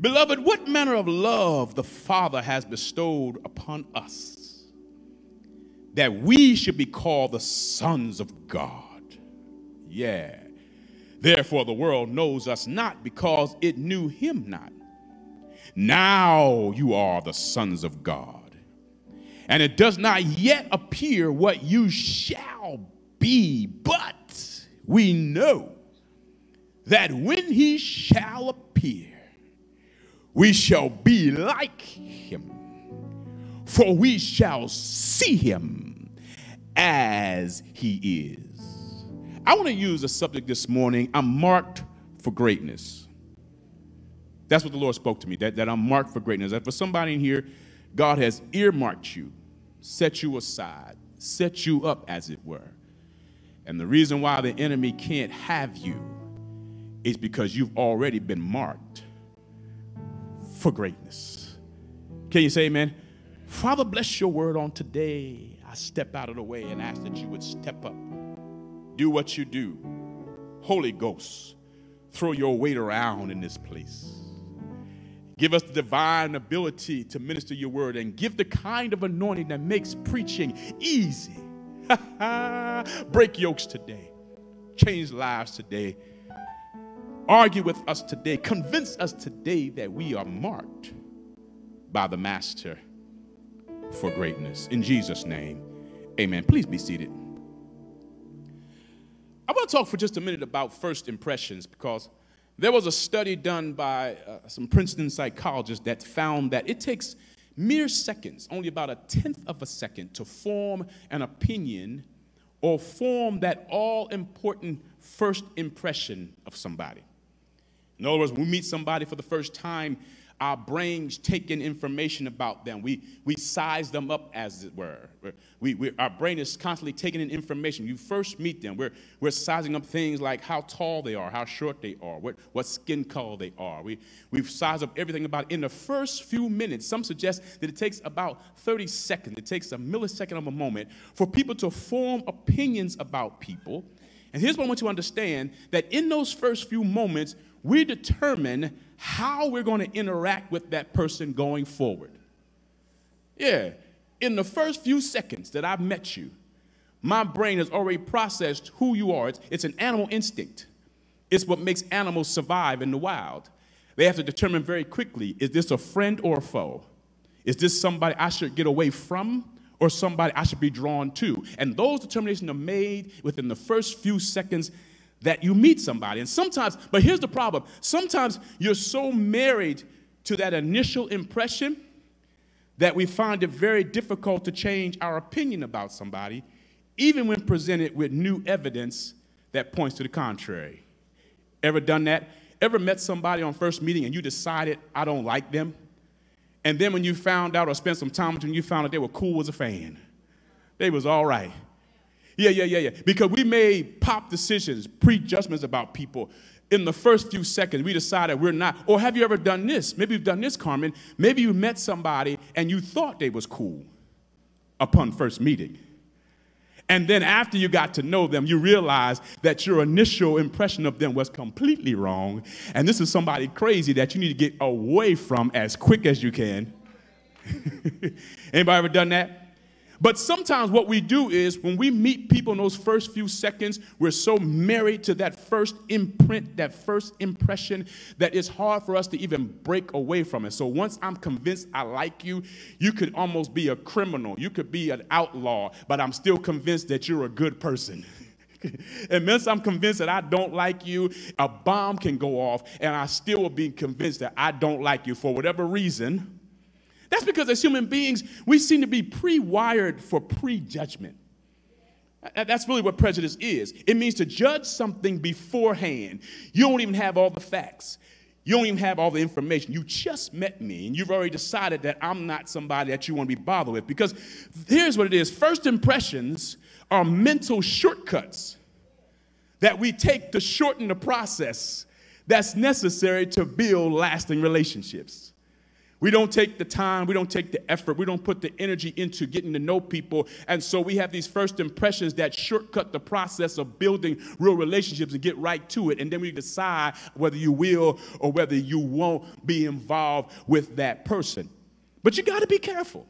Beloved, what manner of love the Father has bestowed upon us that we should be called the sons of God. Yeah. Therefore, the world knows us not because it knew him not. Now you are the sons of God. And it does not yet appear what you shall be, but we know that when he shall appear, we shall be like him, for we shall see him as he is. I want to use a subject this morning. I'm marked for greatness. That's what the Lord spoke to me, that, that I'm marked for greatness. That for somebody in here, God has earmarked you, set you aside, set you up, as it were. And the reason why the enemy can't have you is because you've already been marked for greatness. Can you say amen? Father, bless your word on today. I step out of the way and ask that you would step up. Do what you do. Holy Ghost, throw your weight around in this place. Give us the divine ability to minister your word and give the kind of anointing that makes preaching easy. Break yokes today, change lives today argue with us today, convince us today that we are marked by the Master for greatness. In Jesus' name, amen. Please be seated. I want to talk for just a minute about first impressions because there was a study done by uh, some Princeton psychologists that found that it takes mere seconds, only about a tenth of a second, to form an opinion or form that all important first impression of somebody. In other words, when we meet somebody for the first time, our brains take in information about them. We, we size them up, as it were. We, we, our brain is constantly taking in information. You first meet them. We're, we're sizing up things like how tall they are, how short they are, what, what skin color they are. We, we've sized up everything about it. in the first few minutes. Some suggest that it takes about 30 seconds, it takes a millisecond of a moment for people to form opinions about people. And here's what I want you to understand that in those first few moments, we determine how we're going to interact with that person going forward. Yeah, in the first few seconds that I've met you, my brain has already processed who you are. It's, it's an animal instinct, it's what makes animals survive in the wild. They have to determine very quickly is this a friend or a foe? Is this somebody I should get away from? Or somebody I should be drawn to. And those determinations are made within the first few seconds that you meet somebody. And sometimes, but here's the problem sometimes you're so married to that initial impression that we find it very difficult to change our opinion about somebody, even when presented with new evidence that points to the contrary. Ever done that? Ever met somebody on first meeting and you decided, I don't like them? And then when you found out or spent some time with them, you found out they were cool as a fan. They was all right. Yeah, yeah, yeah, yeah. Because we made pop decisions, prejudgments about people. In the first few seconds, we decided we're not. Or have you ever done this? Maybe you've done this, Carmen. Maybe you met somebody and you thought they was cool upon first meeting. And then after you got to know them, you realize that your initial impression of them was completely wrong. And this is somebody crazy that you need to get away from as quick as you can. Anybody ever done that? But sometimes what we do is when we meet people in those first few seconds, we're so married to that first imprint, that first impression, that it's hard for us to even break away from it. So once I'm convinced I like you, you could almost be a criminal, you could be an outlaw, but I'm still convinced that you're a good person. and once I'm convinced that I don't like you, a bomb can go off, and I still will be convinced that I don't like you for whatever reason that's because as human beings, we seem to be pre wired for prejudgment. That's really what prejudice is. It means to judge something beforehand. You don't even have all the facts. You don't even have all the information. You just met me and you've already decided that I'm not somebody that you want to be bothered with. Because here's what it is first impressions are mental shortcuts that we take to shorten the process that's necessary to build lasting relationships. We don't take the time, we don't take the effort, we don't put the energy into getting to know people. And so we have these first impressions that shortcut the process of building real relationships and get right to it. And then we decide whether you will or whether you won't be involved with that person. But you got to be careful.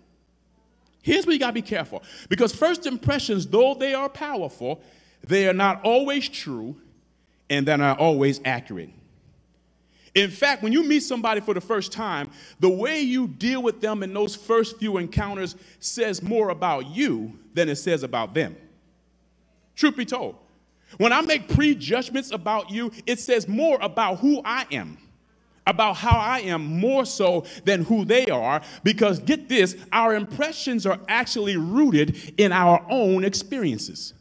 Here's where you got to be careful because first impressions, though they are powerful, they are not always true and they're not always accurate. In fact, when you meet somebody for the first time, the way you deal with them in those first few encounters says more about you than it says about them. Truth be told, when I make prejudgments about you, it says more about who I am, about how I am more so than who they are, because get this, our impressions are actually rooted in our own experiences.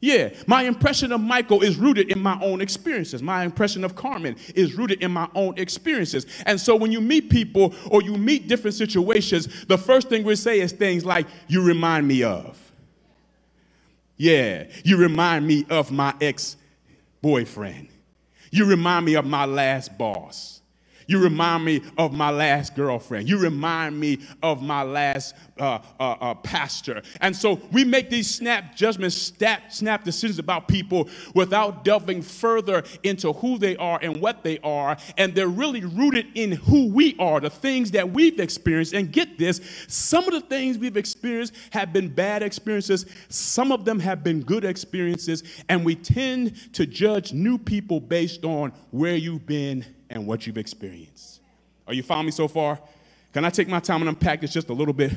Yeah, my impression of Michael is rooted in my own experiences. My impression of Carmen is rooted in my own experiences. And so when you meet people or you meet different situations, the first thing we say is things like, You remind me of. Yeah, you remind me of my ex boyfriend. You remind me of my last boss. You remind me of my last girlfriend. You remind me of my last uh, uh, uh, pastor. And so we make these snap judgments, snap, snap decisions about people without delving further into who they are and what they are. And they're really rooted in who we are, the things that we've experienced. And get this some of the things we've experienced have been bad experiences, some of them have been good experiences. And we tend to judge new people based on where you've been and what you've experienced. Are you following me so far? Can I take my time and unpack this just a little bit?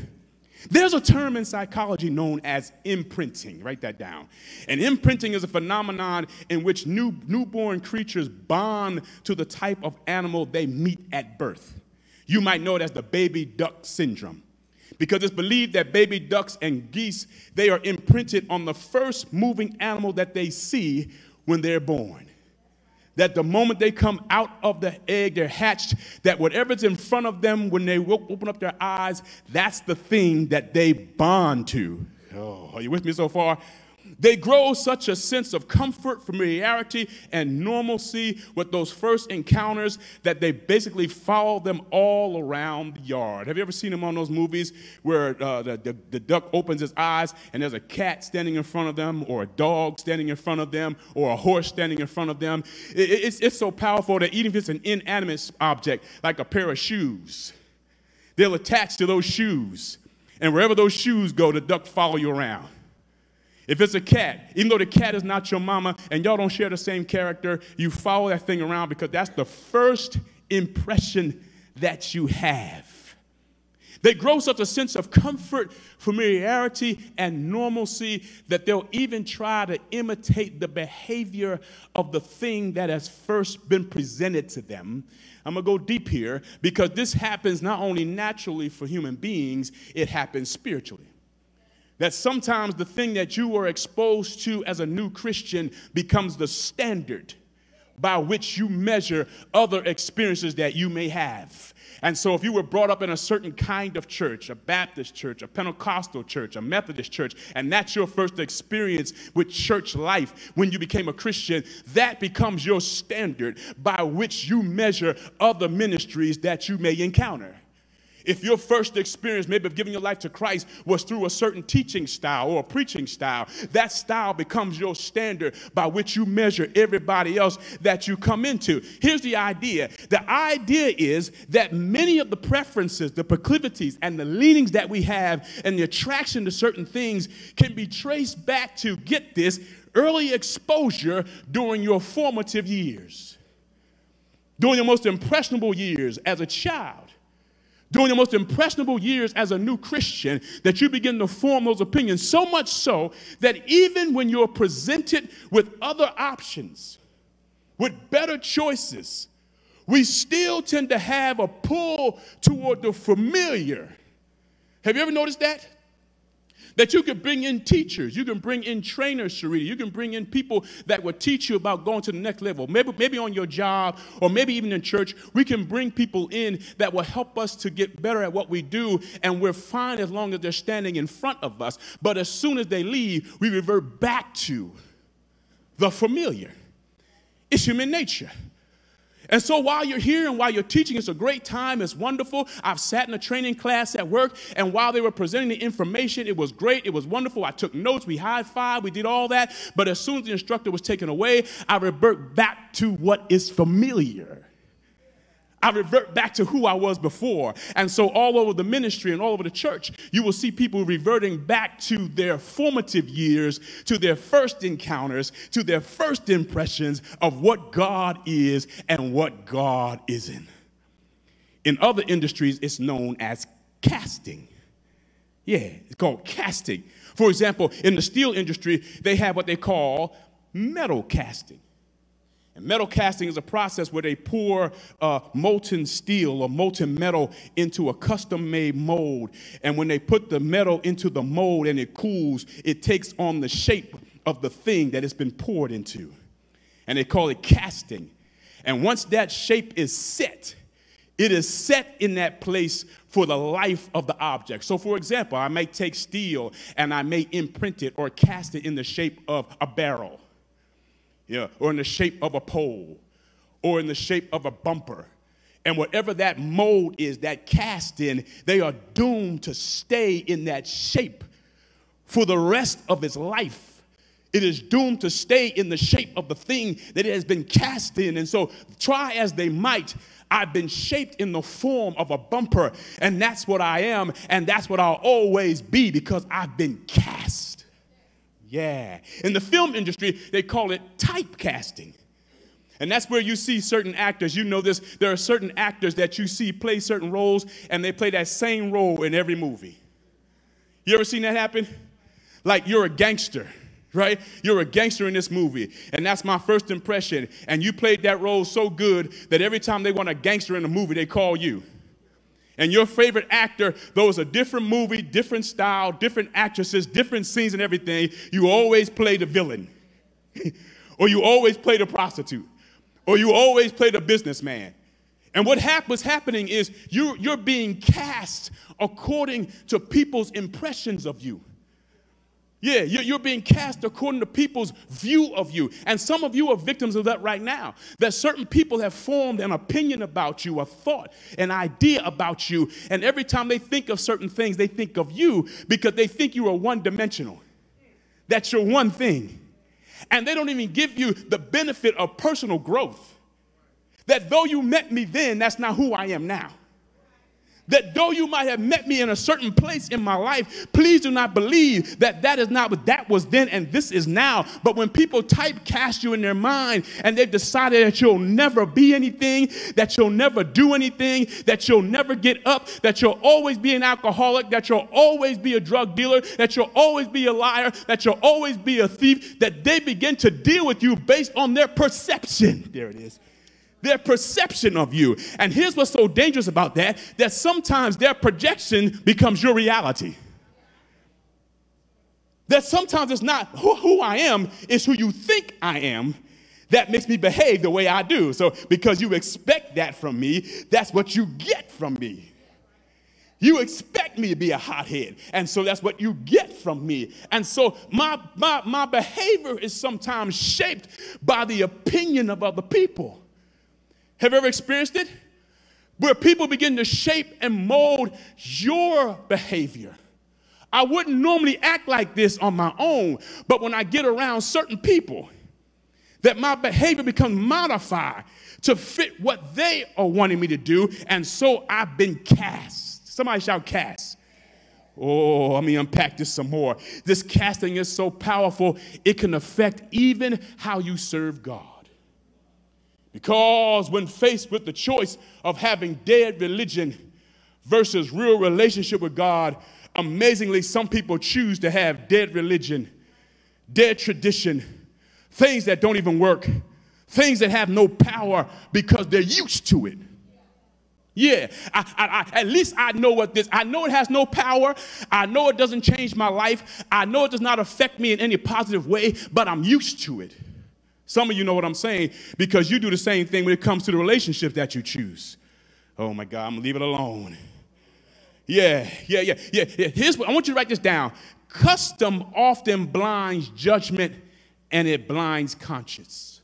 There's a term in psychology known as imprinting. Write that down. And imprinting is a phenomenon in which new, newborn creatures bond to the type of animal they meet at birth. You might know it as the baby duck syndrome because it's believed that baby ducks and geese they are imprinted on the first moving animal that they see when they're born that the moment they come out of the egg, they're hatched, that whatever's in front of them when they open up their eyes, that's the thing that they bond to. Oh, are you with me so far? They grow such a sense of comfort, familiarity, and normalcy with those first encounters that they basically follow them all around the yard. Have you ever seen them on those movies where uh, the, the, the duck opens his eyes and there's a cat standing in front of them, or a dog standing in front of them, or a horse standing in front of them? It, it's, it's so powerful that even if it's an inanimate object, like a pair of shoes, they'll attach to those shoes. And wherever those shoes go, the duck follow you around. If it's a cat, even though the cat is not your mama and y'all don't share the same character, you follow that thing around because that's the first impression that you have. They grow such a sense of comfort, familiarity, and normalcy that they'll even try to imitate the behavior of the thing that has first been presented to them. I'm gonna go deep here because this happens not only naturally for human beings, it happens spiritually that sometimes the thing that you were exposed to as a new Christian becomes the standard by which you measure other experiences that you may have. And so, if you were brought up in a certain kind of church, a Baptist church, a Pentecostal church, a Methodist church, and that's your first experience with church life when you became a Christian, that becomes your standard by which you measure other ministries that you may encounter. If your first experience, maybe of giving your life to Christ, was through a certain teaching style or a preaching style, that style becomes your standard by which you measure everybody else that you come into. Here's the idea the idea is that many of the preferences, the proclivities, and the leanings that we have, and the attraction to certain things can be traced back to get this early exposure during your formative years, during your most impressionable years as a child during the most impressionable years as a new Christian that you begin to form those opinions. So much so that even when you're presented with other options, with better choices, we still tend to have a pull toward the familiar. Have you ever noticed that? That you can bring in teachers, you can bring in trainers, Sharita, you can bring in people that will teach you about going to the next level. Maybe, maybe on your job or maybe even in church, we can bring people in that will help us to get better at what we do, and we're fine as long as they're standing in front of us. But as soon as they leave, we revert back to the familiar. It's human nature. And so while you're here and while you're teaching, it's a great time. It's wonderful. I've sat in a training class at work, and while they were presenting the information, it was great. It was wonderful. I took notes. We high five. We did all that. But as soon as the instructor was taken away, I revert back to what is familiar. I revert back to who I was before. And so, all over the ministry and all over the church, you will see people reverting back to their formative years, to their first encounters, to their first impressions of what God is and what God isn't. In other industries, it's known as casting. Yeah, it's called casting. For example, in the steel industry, they have what they call metal casting. And metal casting is a process where they pour uh, molten steel or molten metal into a custom made mold. And when they put the metal into the mold and it cools, it takes on the shape of the thing that it's been poured into. And they call it casting. And once that shape is set, it is set in that place for the life of the object. So, for example, I may take steel and I may imprint it or cast it in the shape of a barrel yeah, or in the shape of a pole, or in the shape of a bumper. And whatever that mold is, that cast in, they are doomed to stay in that shape for the rest of its life. It is doomed to stay in the shape of the thing that it has been cast in. And so, try as they might, I've been shaped in the form of a bumper, and that's what I am, and that's what I'll always be because I've been cast. Yeah. In the film industry, they call it typecasting. And that's where you see certain actors. You know this. There are certain actors that you see play certain roles, and they play that same role in every movie. You ever seen that happen? Like you're a gangster, right? You're a gangster in this movie, and that's my first impression. And you played that role so good that every time they want a gangster in a movie, they call you. And your favorite actor, though it's a different movie, different style, different actresses, different scenes and everything, you always play the villain. or you always play the prostitute. Or you always play the businessman. And what hap- what's happening is you, you're being cast according to people's impressions of you. Yeah, you're being cast according to people's view of you. And some of you are victims of that right now. That certain people have formed an opinion about you, a thought, an idea about you. And every time they think of certain things, they think of you because they think you are one dimensional. That you're one thing. And they don't even give you the benefit of personal growth. That though you met me then, that's not who I am now that though you might have met me in a certain place in my life, please do not believe that that is not what that was then and this is now. But when people typecast you in their mind and they've decided that you'll never be anything, that you'll never do anything, that you'll never get up, that you'll always be an alcoholic, that you'll always be a drug dealer, that you'll always be a liar, that you'll always be a thief, that they begin to deal with you based on their perception. There it is their perception of you. And here's what's so dangerous about that that sometimes their projection becomes your reality. That sometimes it's not who, who I am, it's who you think I am that makes me behave the way I do. So, because you expect that from me, that's what you get from me. You expect me to be a hothead, and so that's what you get from me. And so my, my, my behavior is sometimes shaped by the opinion of other people. Have you ever experienced it? Where people begin to shape and mold your behavior. I wouldn't normally act like this on my own, but when I get around certain people, that my behavior becomes modified to fit what they are wanting me to do, and so I've been cast. Somebody shout cast. Oh, let me unpack this some more. This casting is so powerful, it can affect even how you serve God. Because when faced with the choice of having dead religion versus real relationship with God, amazingly, some people choose to have dead religion, dead tradition, things that don't even work, things that have no power because they're used to it. Yeah, I, I, I, at least I know what this. I know it has no power. I know it doesn't change my life. I know it does not affect me in any positive way, but I'm used to it. Some of you know what I'm saying because you do the same thing when it comes to the relationship that you choose. Oh my God, I'm gonna leave it alone. Yeah, yeah, yeah, yeah. yeah. Here's what I want you to write this down. Custom often blinds judgment and it blinds conscience.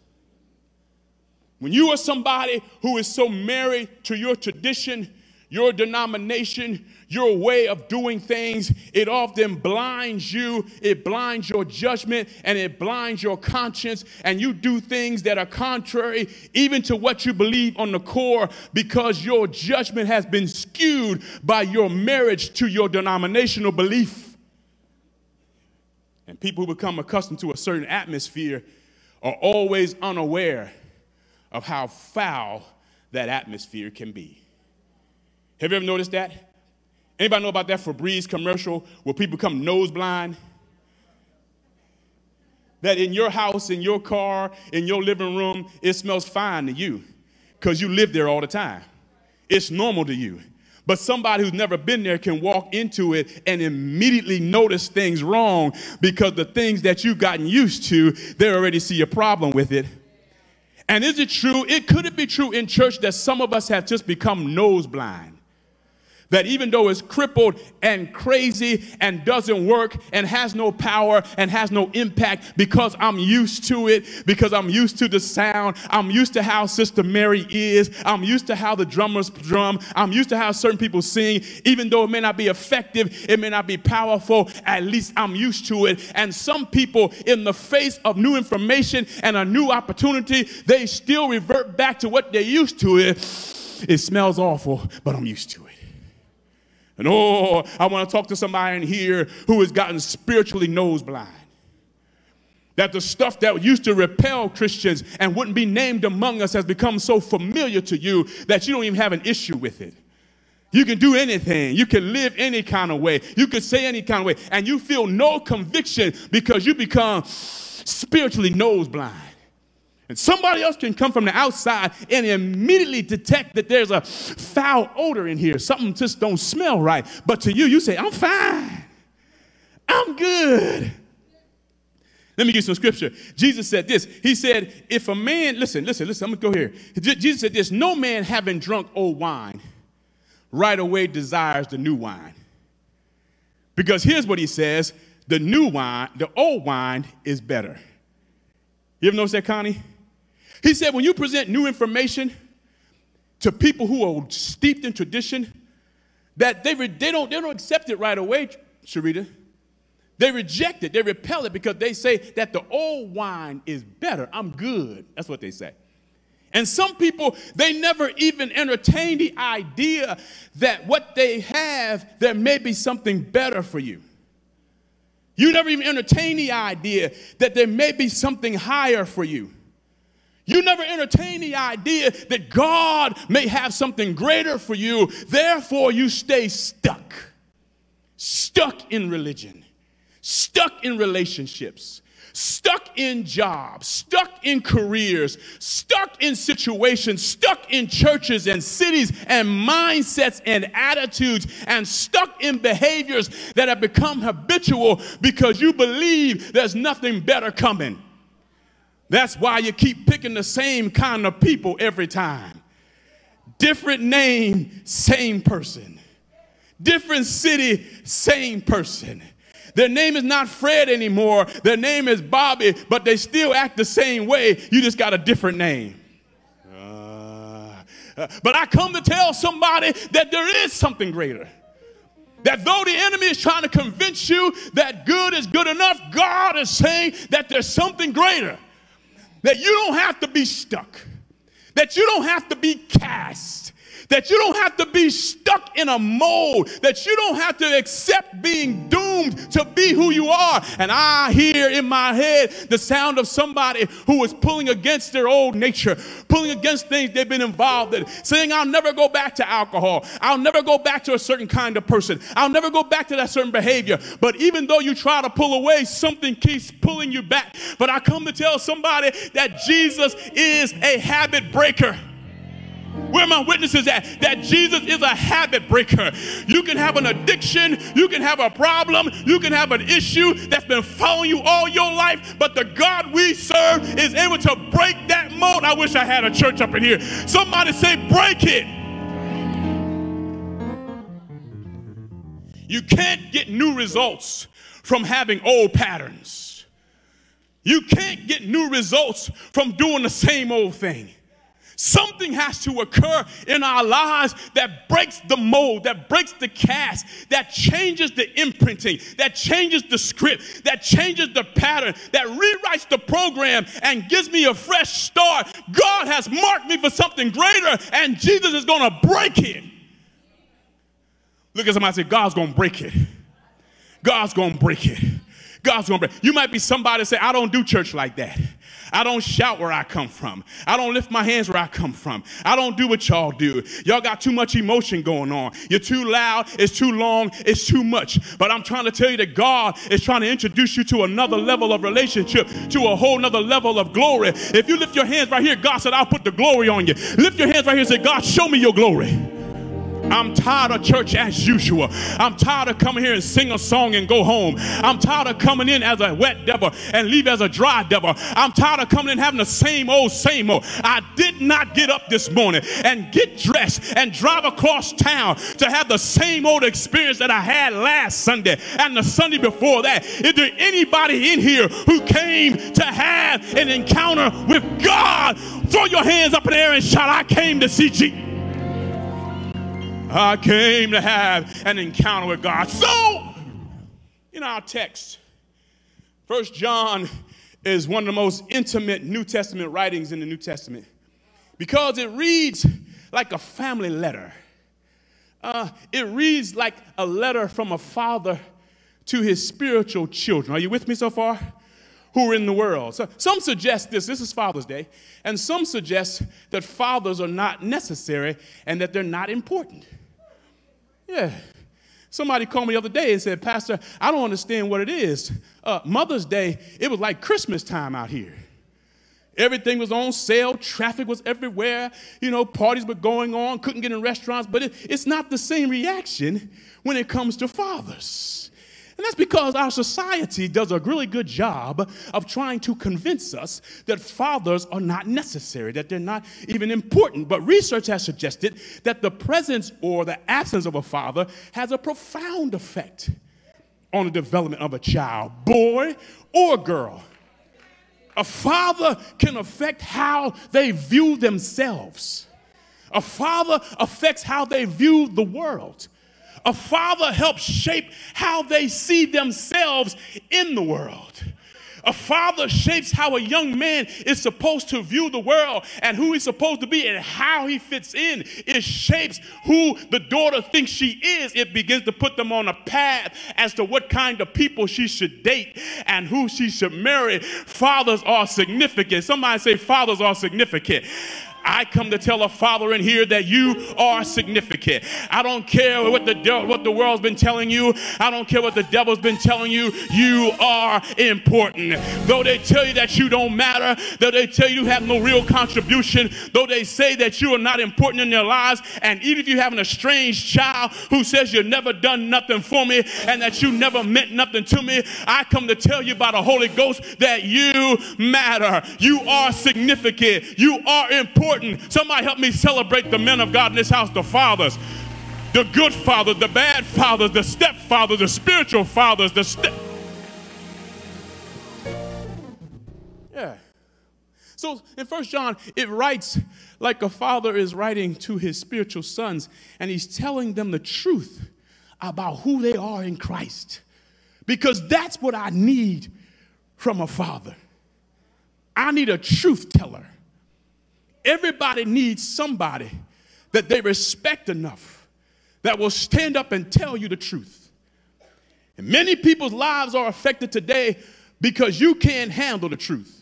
When you are somebody who is so married to your tradition, your denomination, your way of doing things, it often blinds you, it blinds your judgment, and it blinds your conscience, and you do things that are contrary even to what you believe on the core because your judgment has been skewed by your marriage to your denominational belief. And people who become accustomed to a certain atmosphere are always unaware of how foul that atmosphere can be. Have you ever noticed that? Anybody know about that Febreze commercial where people become nose blind? That in your house, in your car, in your living room, it smells fine to you because you live there all the time. It's normal to you. But somebody who's never been there can walk into it and immediately notice things wrong because the things that you've gotten used to, they already see a problem with it. And is it true? It could it be true in church that some of us have just become nose blind? That even though it's crippled and crazy and doesn't work and has no power and has no impact because I'm used to it, because I'm used to the sound, I'm used to how Sister Mary is, I'm used to how the drummers drum, I'm used to how certain people sing, even though it may not be effective, it may not be powerful, at least I'm used to it. And some people, in the face of new information and a new opportunity, they still revert back to what they're used to. It, it smells awful, but I'm used to it. And oh, I want to talk to somebody in here who has gotten spiritually nose blind. That the stuff that used to repel Christians and wouldn't be named among us has become so familiar to you that you don't even have an issue with it. You can do anything. You can live any kind of way. You can say any kind of way. And you feel no conviction because you become spiritually nose blind. And somebody else can come from the outside and immediately detect that there's a foul odor in here. Something just don't smell right. But to you, you say, I'm fine. I'm good. Let me give you some scripture. Jesus said this. He said, if a man, listen, listen, listen, I'm going to go here. Jesus said this, no man having drunk old wine right away desires the new wine. Because here's what he says, the new wine, the old wine is better. You ever notice that, Connie? He said, when you present new information to people who are steeped in tradition, that they, re- they, don't, they don't accept it right away, Sharita. They reject it, they repel it because they say that the old wine is better. I'm good. That's what they say. And some people, they never even entertain the idea that what they have, there may be something better for you. You never even entertain the idea that there may be something higher for you. You never entertain the idea that God may have something greater for you. Therefore, you stay stuck. Stuck in religion, stuck in relationships, stuck in jobs, stuck in careers, stuck in situations, stuck in churches and cities and mindsets and attitudes, and stuck in behaviors that have become habitual because you believe there's nothing better coming. That's why you keep picking the same kind of people every time. Different name, same person. Different city, same person. Their name is not Fred anymore. Their name is Bobby, but they still act the same way. You just got a different name. Uh, but I come to tell somebody that there is something greater. That though the enemy is trying to convince you that good is good enough, God is saying that there's something greater that you don't have to be stuck, that you don't have to be cast, that you don't have to be stuck in a mold, that you don't have to accept being doomed to be who you are. And I hear in my head the sound of somebody who is pulling against their old nature, pulling against things they've been involved in, saying, I'll never go back to alcohol. I'll never go back to a certain kind of person. I'll never go back to that certain behavior. But even though you try to pull away, something keeps pulling you back. But I come to tell somebody that Jesus is a habit breaker. Where my witnesses at? That Jesus is a habit breaker. You can have an addiction, you can have a problem, you can have an issue that's been following you all your life, but the God we serve is able to break that mold. I wish I had a church up in here. Somebody say, break it. You can't get new results from having old patterns. You can't get new results from doing the same old thing. Something has to occur in our lives that breaks the mold, that breaks the cast, that changes the imprinting, that changes the script, that changes the pattern, that rewrites the program and gives me a fresh start. God has marked me for something greater, and Jesus is going to break it. Look at somebody say, God's going to break it. God's going to break it. God's going to break. You might be somebody say, I don't do church like that. I don't shout where I come from. I don't lift my hands where I come from. I don't do what y'all do. Y'all got too much emotion going on. You're too loud. It's too long. It's too much. But I'm trying to tell you that God is trying to introduce you to another level of relationship, to a whole nother level of glory. If you lift your hands right here, God said, I'll put the glory on you. Lift your hands right here and say, God, show me your glory. I'm tired of church as usual. I'm tired of coming here and sing a song and go home. I'm tired of coming in as a wet devil and leave as a dry devil. I'm tired of coming in having the same old, same old. I did not get up this morning and get dressed and drive across town to have the same old experience that I had last Sunday and the Sunday before that. Is there anybody in here who came to have an encounter with God? Throw your hands up in the air and shout, I came to see Jesus. I came to have an encounter with God. So, in our text, First John is one of the most intimate New Testament writings in the New Testament because it reads like a family letter. Uh, it reads like a letter from a father to his spiritual children. Are you with me so far? Who are in the world. So some suggest this, this is Father's Day, and some suggest that fathers are not necessary and that they're not important. Yeah. Somebody called me the other day and said, Pastor, I don't understand what it is. Uh, Mother's Day, it was like Christmas time out here. Everything was on sale, traffic was everywhere, you know, parties were going on, couldn't get in restaurants, but it, it's not the same reaction when it comes to fathers. And that's because our society does a really good job of trying to convince us that fathers are not necessary, that they're not even important. But research has suggested that the presence or the absence of a father has a profound effect on the development of a child, boy or girl. A father can affect how they view themselves. A father affects how they view the world. A father helps shape how they see themselves in the world. A father shapes how a young man is supposed to view the world and who he's supposed to be and how he fits in. It shapes who the daughter thinks she is. It begins to put them on a path as to what kind of people she should date and who she should marry. Fathers are significant. Somebody say, Fathers are significant. I come to tell a father in here that you are significant. I don't care what the, what the world's been telling you. I don't care what the devil's been telling you. You are important. Though they tell you that you don't matter, though they tell you you have no real contribution, though they say that you are not important in their lives, and even if you have an estranged child who says you've never done nothing for me and that you never meant nothing to me, I come to tell you by the Holy Ghost that you matter. You are significant. You are important important. Somebody help me celebrate the men of God in this house, the fathers, the good fathers, the bad fathers, the stepfathers, the spiritual fathers, the step. Yeah. So in First John, it writes like a father is writing to his spiritual sons, and he's telling them the truth about who they are in Christ. Because that's what I need from a father. I need a truth teller. Everybody needs somebody that they respect enough that will stand up and tell you the truth. And many people's lives are affected today because you can't handle the truth.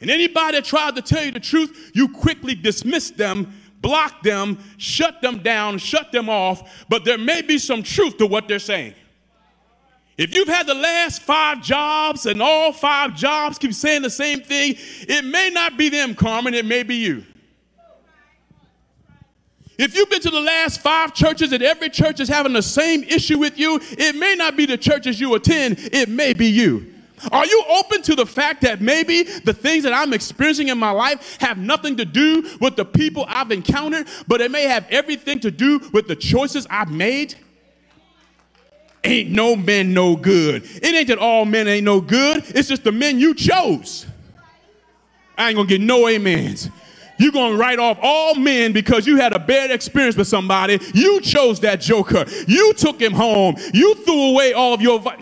And anybody that tried to tell you the truth, you quickly dismiss them, block them, shut them down, shut them off, but there may be some truth to what they're saying. If you've had the last five jobs and all five jobs keep saying the same thing, it may not be them, Carmen, it may be you. If you've been to the last five churches and every church is having the same issue with you, it may not be the churches you attend, it may be you. Are you open to the fact that maybe the things that I'm experiencing in my life have nothing to do with the people I've encountered, but it may have everything to do with the choices I've made? Ain't no men no good. It ain't that all men ain't no good. It's just the men you chose. I ain't gonna get no amens. You're to write off all men because you had a bad experience with somebody. You chose that joker. You took him home. You threw away all of your. Vi-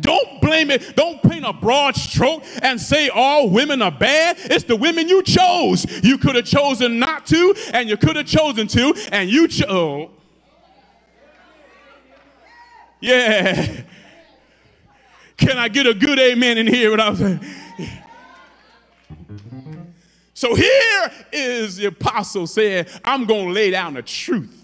don't blame it. Don't paint a broad stroke and say all women are bad. It's the women you chose. You could have chosen not to, and you could have chosen to, and you chose. Oh. Yeah. Can I get a good amen in here? What I was saying? So here is the apostle saying, I'm going to lay down the truth.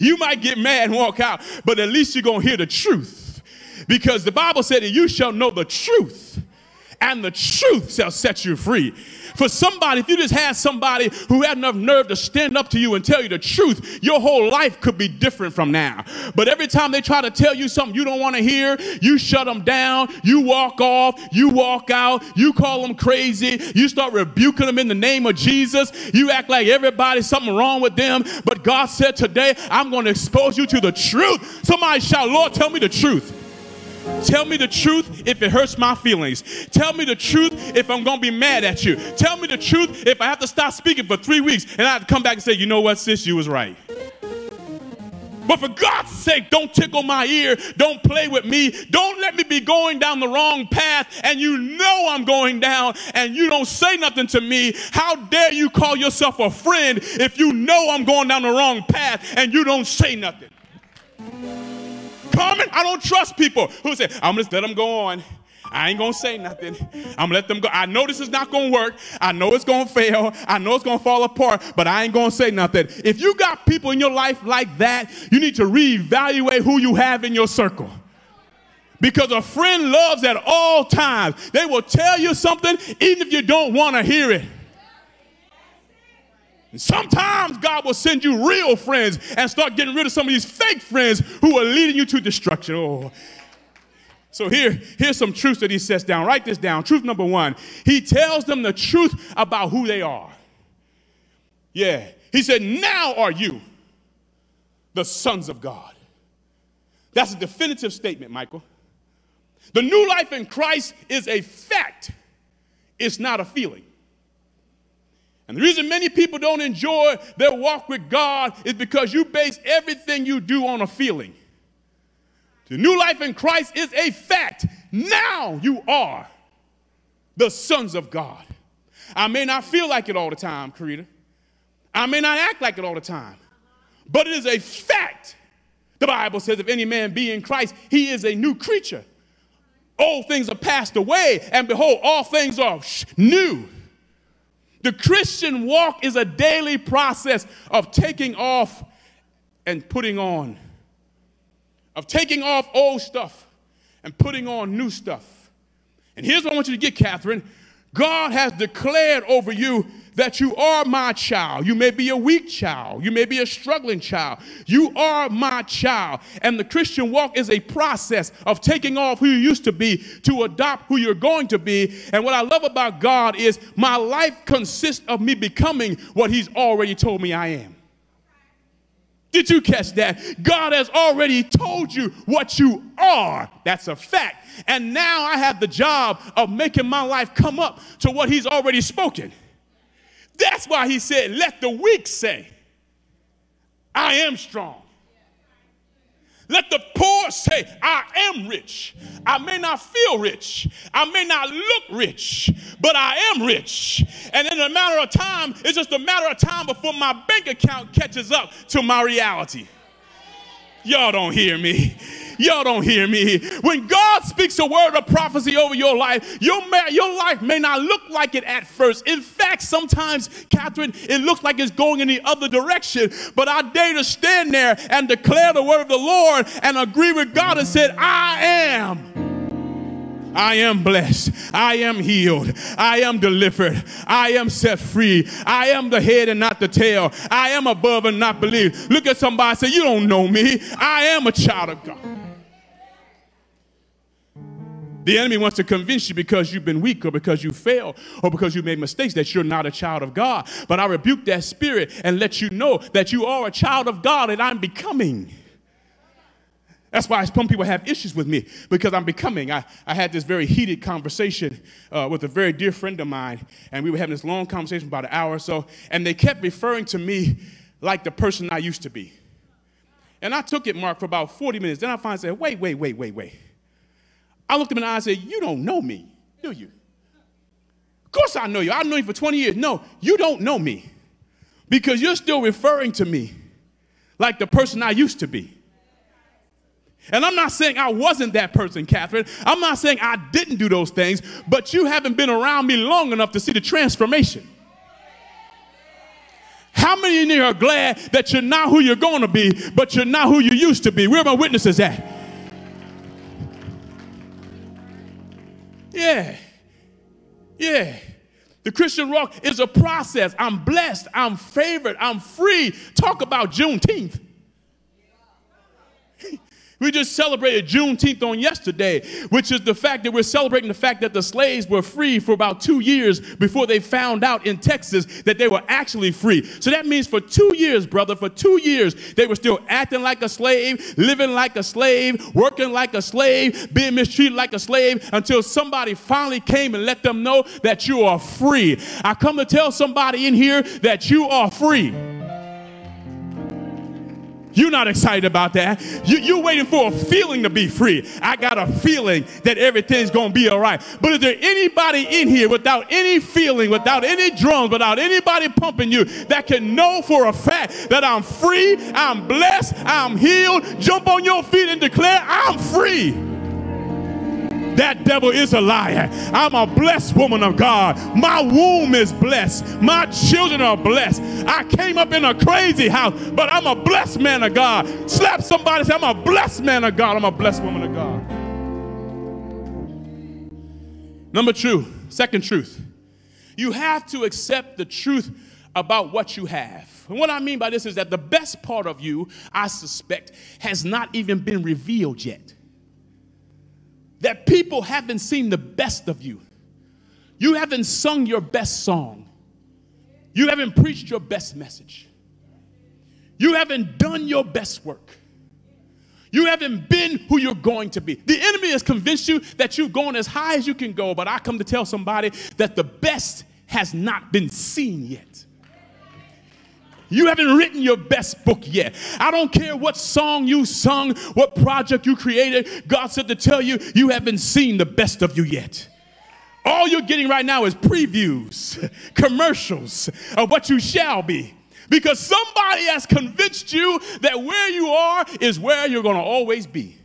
you might get mad and walk out, but at least you're going to hear the truth. Because the Bible said that you shall know the truth, and the truth shall set you free. For somebody, if you just had somebody who had enough nerve to stand up to you and tell you the truth, your whole life could be different from now. But every time they try to tell you something you don't want to hear, you shut them down, you walk off, you walk out, you call them crazy, you start rebuking them in the name of Jesus, you act like everybody's something wrong with them. But God said today, I'm going to expose you to the truth. Somebody shout, Lord, tell me the truth. Tell me the truth if it hurts my feelings. Tell me the truth if I'm going to be mad at you. Tell me the truth if I have to stop speaking for three weeks and I have to come back and say, you know what, sis, you was right. But for God's sake, don't tickle my ear. Don't play with me. Don't let me be going down the wrong path and you know I'm going down and you don't say nothing to me. How dare you call yourself a friend if you know I'm going down the wrong path and you don't say nothing? I don't trust people who say, I'm just let them go on. I ain't gonna say nothing. I'm gonna let them go. I know this is not gonna work. I know it's gonna fail. I know it's gonna fall apart, but I ain't gonna say nothing. If you got people in your life like that, you need to reevaluate who you have in your circle. Because a friend loves at all times. They will tell you something even if you don't want to hear it. And sometimes God will send you real friends and start getting rid of some of these fake friends who are leading you to destruction. Oh. So here, here's some truths that he sets down. Write this down. Truth number one. He tells them the truth about who they are. Yeah. He said, Now are you the sons of God. That's a definitive statement, Michael. The new life in Christ is a fact, it's not a feeling. And the reason many people don't enjoy their walk with God is because you base everything you do on a feeling. The new life in Christ is a fact. Now you are the sons of God. I may not feel like it all the time, Karita. I may not act like it all the time. But it is a fact. The Bible says, if any man be in Christ, he is a new creature. Old things are passed away, and behold, all things are new. The Christian walk is a daily process of taking off and putting on, of taking off old stuff and putting on new stuff. And here's what I want you to get, Catherine God has declared over you that you are my child. You may be a weak child. You may be a struggling child. You are my child. And the Christian walk is a process of taking off who you used to be to adopt who you're going to be. And what I love about God is my life consists of me becoming what He's already told me I am. Did you catch that? God has already told you what you are. That's a fact. And now I have the job of making my life come up to what He's already spoken. That's why he said, Let the weak say, I am strong. Let the poor say, I am rich. I may not feel rich. I may not look rich, but I am rich. And in a matter of time, it's just a matter of time before my bank account catches up to my reality. Y'all don't hear me. Y'all don't hear me. When God speaks a word of prophecy over your life, your, your life may not look like it at first. In fact, sometimes, Catherine, it looks like it's going in the other direction. But I dare to stand there and declare the word of the Lord and agree with God and said, I am. I am blessed. I am healed. I am delivered. I am set free. I am the head and not the tail. I am above and not beneath. Look at somebody say, You don't know me. I am a child of God. The enemy wants to convince you because you've been weak or because you failed or because you made mistakes that you're not a child of God. But I rebuke that spirit and let you know that you are a child of God and I'm becoming. That's why some people have issues with me because I'm becoming. I, I had this very heated conversation uh, with a very dear friend of mine, and we were having this long conversation about an hour or so, and they kept referring to me like the person I used to be. And I took it, Mark, for about 40 minutes. Then I finally said, wait, wait, wait, wait, wait. I looked him in the eye and said, You don't know me, do you? Of course I know you. I've known you for 20 years. No, you don't know me because you're still referring to me like the person I used to be. And I'm not saying I wasn't that person, Catherine. I'm not saying I didn't do those things, but you haven't been around me long enough to see the transformation. How many in here are glad that you're not who you're going to be, but you're not who you used to be? Where are my witnesses at? Yeah. Yeah. The Christian walk is a process. I'm blessed. I'm favored. I'm free. Talk about Juneteenth. We just celebrated Juneteenth on yesterday, which is the fact that we're celebrating the fact that the slaves were free for about two years before they found out in Texas that they were actually free. So that means for two years, brother, for two years, they were still acting like a slave, living like a slave, working like a slave, being mistreated like a slave until somebody finally came and let them know that you are free. I come to tell somebody in here that you are free. You're not excited about that. You, you're waiting for a feeling to be free. I got a feeling that everything's going to be all right. But is there anybody in here without any feeling, without any drums, without anybody pumping you that can know for a fact that I'm free, I'm blessed, I'm healed? Jump on your feet and declare, I'm free. That devil is a liar. I'm a blessed woman of God. My womb is blessed. My children are blessed. I came up in a crazy house, but I'm a blessed man of God. Slap somebody say, I'm a blessed man of God. I'm a blessed woman of God. Number two, second truth. You have to accept the truth about what you have. And what I mean by this is that the best part of you, I suspect, has not even been revealed yet that people haven't seen the best of you. You haven't sung your best song. You haven't preached your best message. You haven't done your best work. You haven't been who you're going to be. The enemy has convinced you that you've gone as high as you can go, but I come to tell somebody that the best has not been seen yet. You haven't written your best book yet. I don't care what song you sung, what project you created. God said to tell you, you haven't seen the best of you yet. All you're getting right now is previews, commercials of what you shall be. Because somebody has convinced you that where you are is where you're going to always be.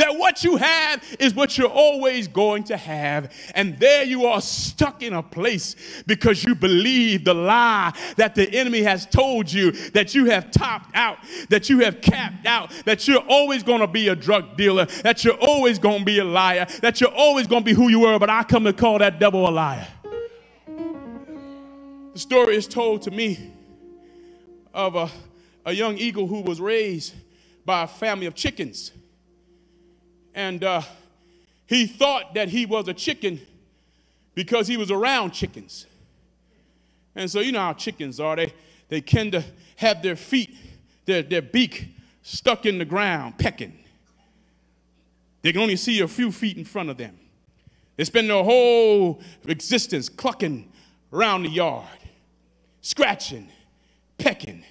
That what you have is what you're always going to have. And there you are stuck in a place because you believe the lie that the enemy has told you that you have topped out, that you have capped out, that you're always going to be a drug dealer, that you're always going to be a liar, that you're always going to be who you were. But I come to call that devil a liar. The story is told to me of a, a young eagle who was raised by a family of chickens and uh, he thought that he was a chicken because he was around chickens. And so, you know how chickens are. They, they tend to have their feet, their, their beak stuck in the ground, pecking. They can only see a few feet in front of them. They spend their whole existence clucking around the yard, scratching, pecking.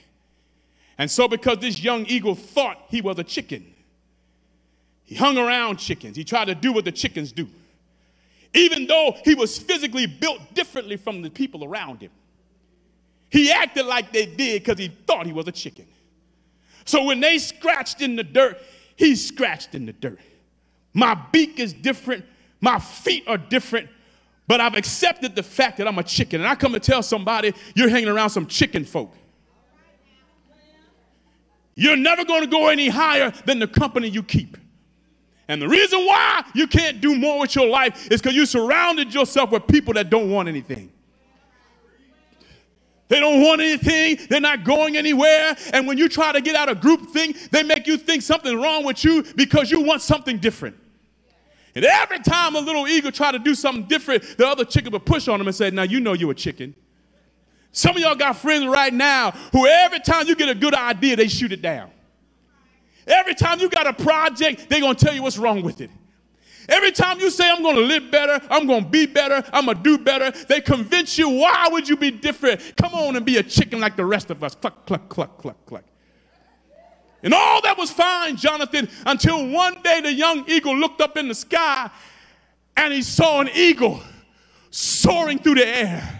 And so, because this young eagle thought he was a chicken, he hung around chickens. He tried to do what the chickens do, even though he was physically built differently from the people around him. He acted like they did because he thought he was a chicken. So when they scratched in the dirt, he scratched in the dirt. My beak is different, my feet are different, but I've accepted the fact that I'm a chicken. And I come to tell somebody you're hanging around some chicken folk. You're never going to go any higher than the company you keep. And the reason why you can't do more with your life is because you surrounded yourself with people that don't want anything. They don't want anything. They're not going anywhere. And when you try to get out of group thing, they make you think something wrong with you because you want something different. And every time a little eagle try to do something different, the other chicken would push on them and say, now you know you're a chicken. Some of y'all got friends right now who every time you get a good idea, they shoot it down. Every time you got a project, they're going to tell you what's wrong with it. Every time you say, I'm going to live better, I'm going to be better, I'm going to do better, they convince you, why would you be different? Come on and be a chicken like the rest of us. Cluck, cluck, cluck, cluck, cluck. And all that was fine, Jonathan, until one day the young eagle looked up in the sky and he saw an eagle soaring through the air.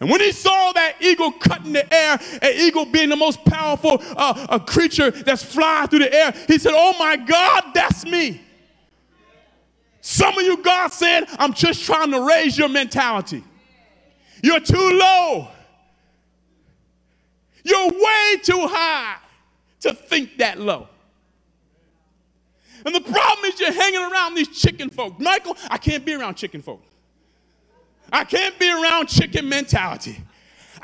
And when he saw that eagle cutting the air, an eagle being the most powerful uh, a creature that's flying through the air, he said, Oh my God, that's me. Some of you, God said, I'm just trying to raise your mentality. You're too low. You're way too high to think that low. And the problem is you're hanging around these chicken folk. Michael, I can't be around chicken folk. I can't be around chicken mentality.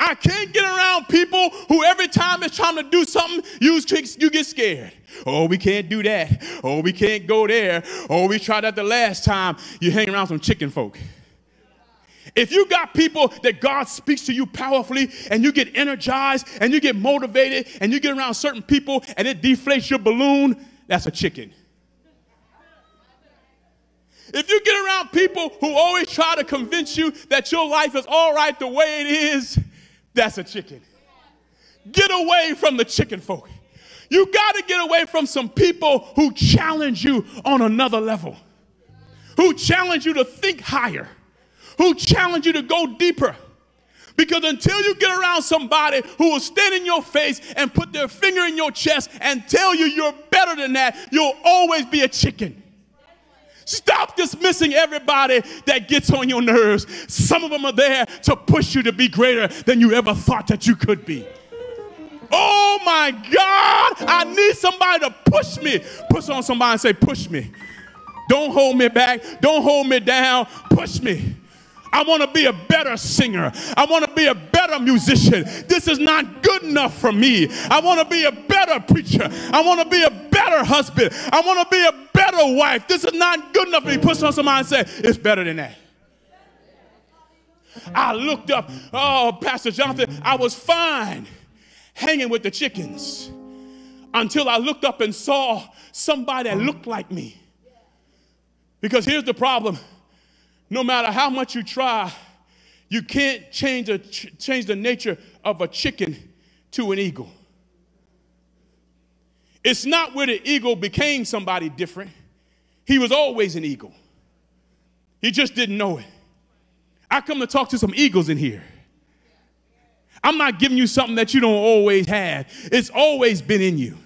I can't get around people who every time it's trying to do something, tricks, you get scared. Oh, we can't do that. Oh, we can't go there. Oh, we tried that the last time. You hang around some chicken folk. If you got people that God speaks to you powerfully and you get energized and you get motivated and you get around certain people and it deflates your balloon, that's a chicken. If you get around people who always try to convince you that your life is all right the way it is, that's a chicken. Get away from the chicken folk. You got to get away from some people who challenge you on another level, who challenge you to think higher, who challenge you to go deeper. Because until you get around somebody who will stand in your face and put their finger in your chest and tell you you're better than that, you'll always be a chicken. Stop dismissing everybody that gets on your nerves. Some of them are there to push you to be greater than you ever thought that you could be. Oh my God, I need somebody to push me. Push on somebody and say, Push me. Don't hold me back. Don't hold me down. Push me. I want to be a better singer. I want to be a better musician. This is not good enough for me. I want to be a better preacher. I want to be a better husband. I want to be a better wife. This is not good enough for me. Push on somebody and say, It's better than that. I looked up, oh, Pastor Jonathan, I was fine hanging with the chickens until I looked up and saw somebody that looked like me. Because here's the problem no matter how much you try, you can't change, a, change the nature of a chicken to an eagle. It's not where the eagle became somebody different. He was always an eagle. He just didn't know it. I come to talk to some eagles in here. I'm not giving you something that you don't always have. It's always been in you.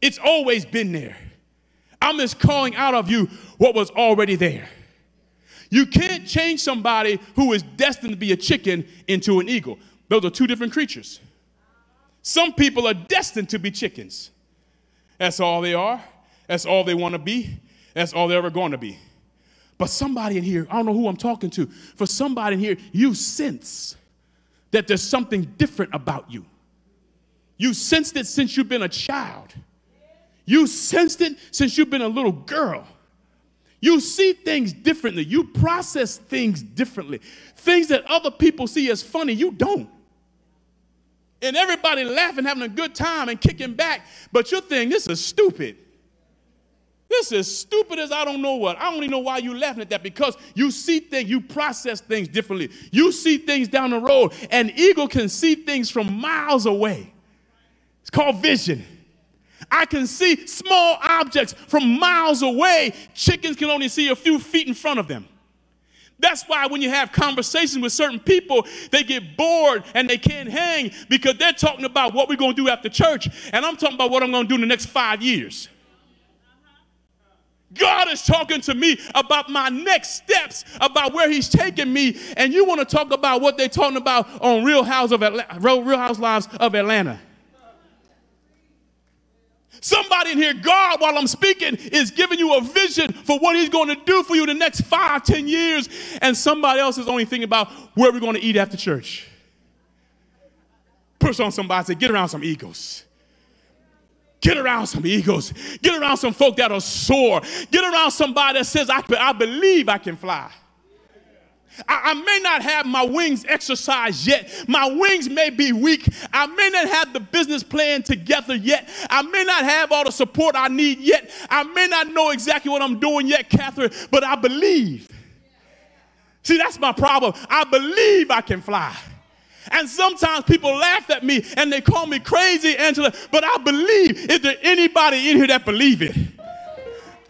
It's always been there. I'm just calling out of you what was already there. You can't change somebody who is destined to be a chicken into an eagle. Those are two different creatures. Some people are destined to be chickens. That's all they are. That's all they want to be. That's all they're ever going to be. But somebody in here, I don't know who I'm talking to, for somebody in here, you sense that there's something different about you. You sensed it since you've been a child. You sensed it since you've been a little girl. You see things differently. You process things differently. Things that other people see as funny, you don't. And everybody laughing, having a good time, and kicking back. But you're thinking, this is stupid. This is stupid as I don't know what. I don't even know why you're laughing at that because you see things, you process things differently. You see things down the road. An eagle can see things from miles away. It's called vision. I can see small objects from miles away. Chickens can only see a few feet in front of them. That's why when you have conversations with certain people, they get bored and they can't hang because they're talking about what we're going to do after church. And I'm talking about what I'm going to do in the next five years. God is talking to me about my next steps, about where He's taking me, and you want to talk about what they're talking about on Real House of Atlanta, Real Housewives of Atlanta. Somebody in here, God, while I'm speaking, is giving you a vision for what He's going to do for you the next five, ten years, and somebody else is only thinking about where we're going to eat after church. Push on somebody, say, get around some egos. Get around some eagles. Get around some folk that are sore. Get around somebody that says, I, I believe I can fly. I, I, may not have my wings exercised yet. My wings may be weak. I may not have the business plan together yet. I may not have all the support I need yet. I may not know exactly what I'm doing yet, Catherine, but I believe. See, that's my problem. I believe I can fly. And sometimes people laugh at me and they call me crazy, Angela, but I believe. Is there anybody in here that believe it?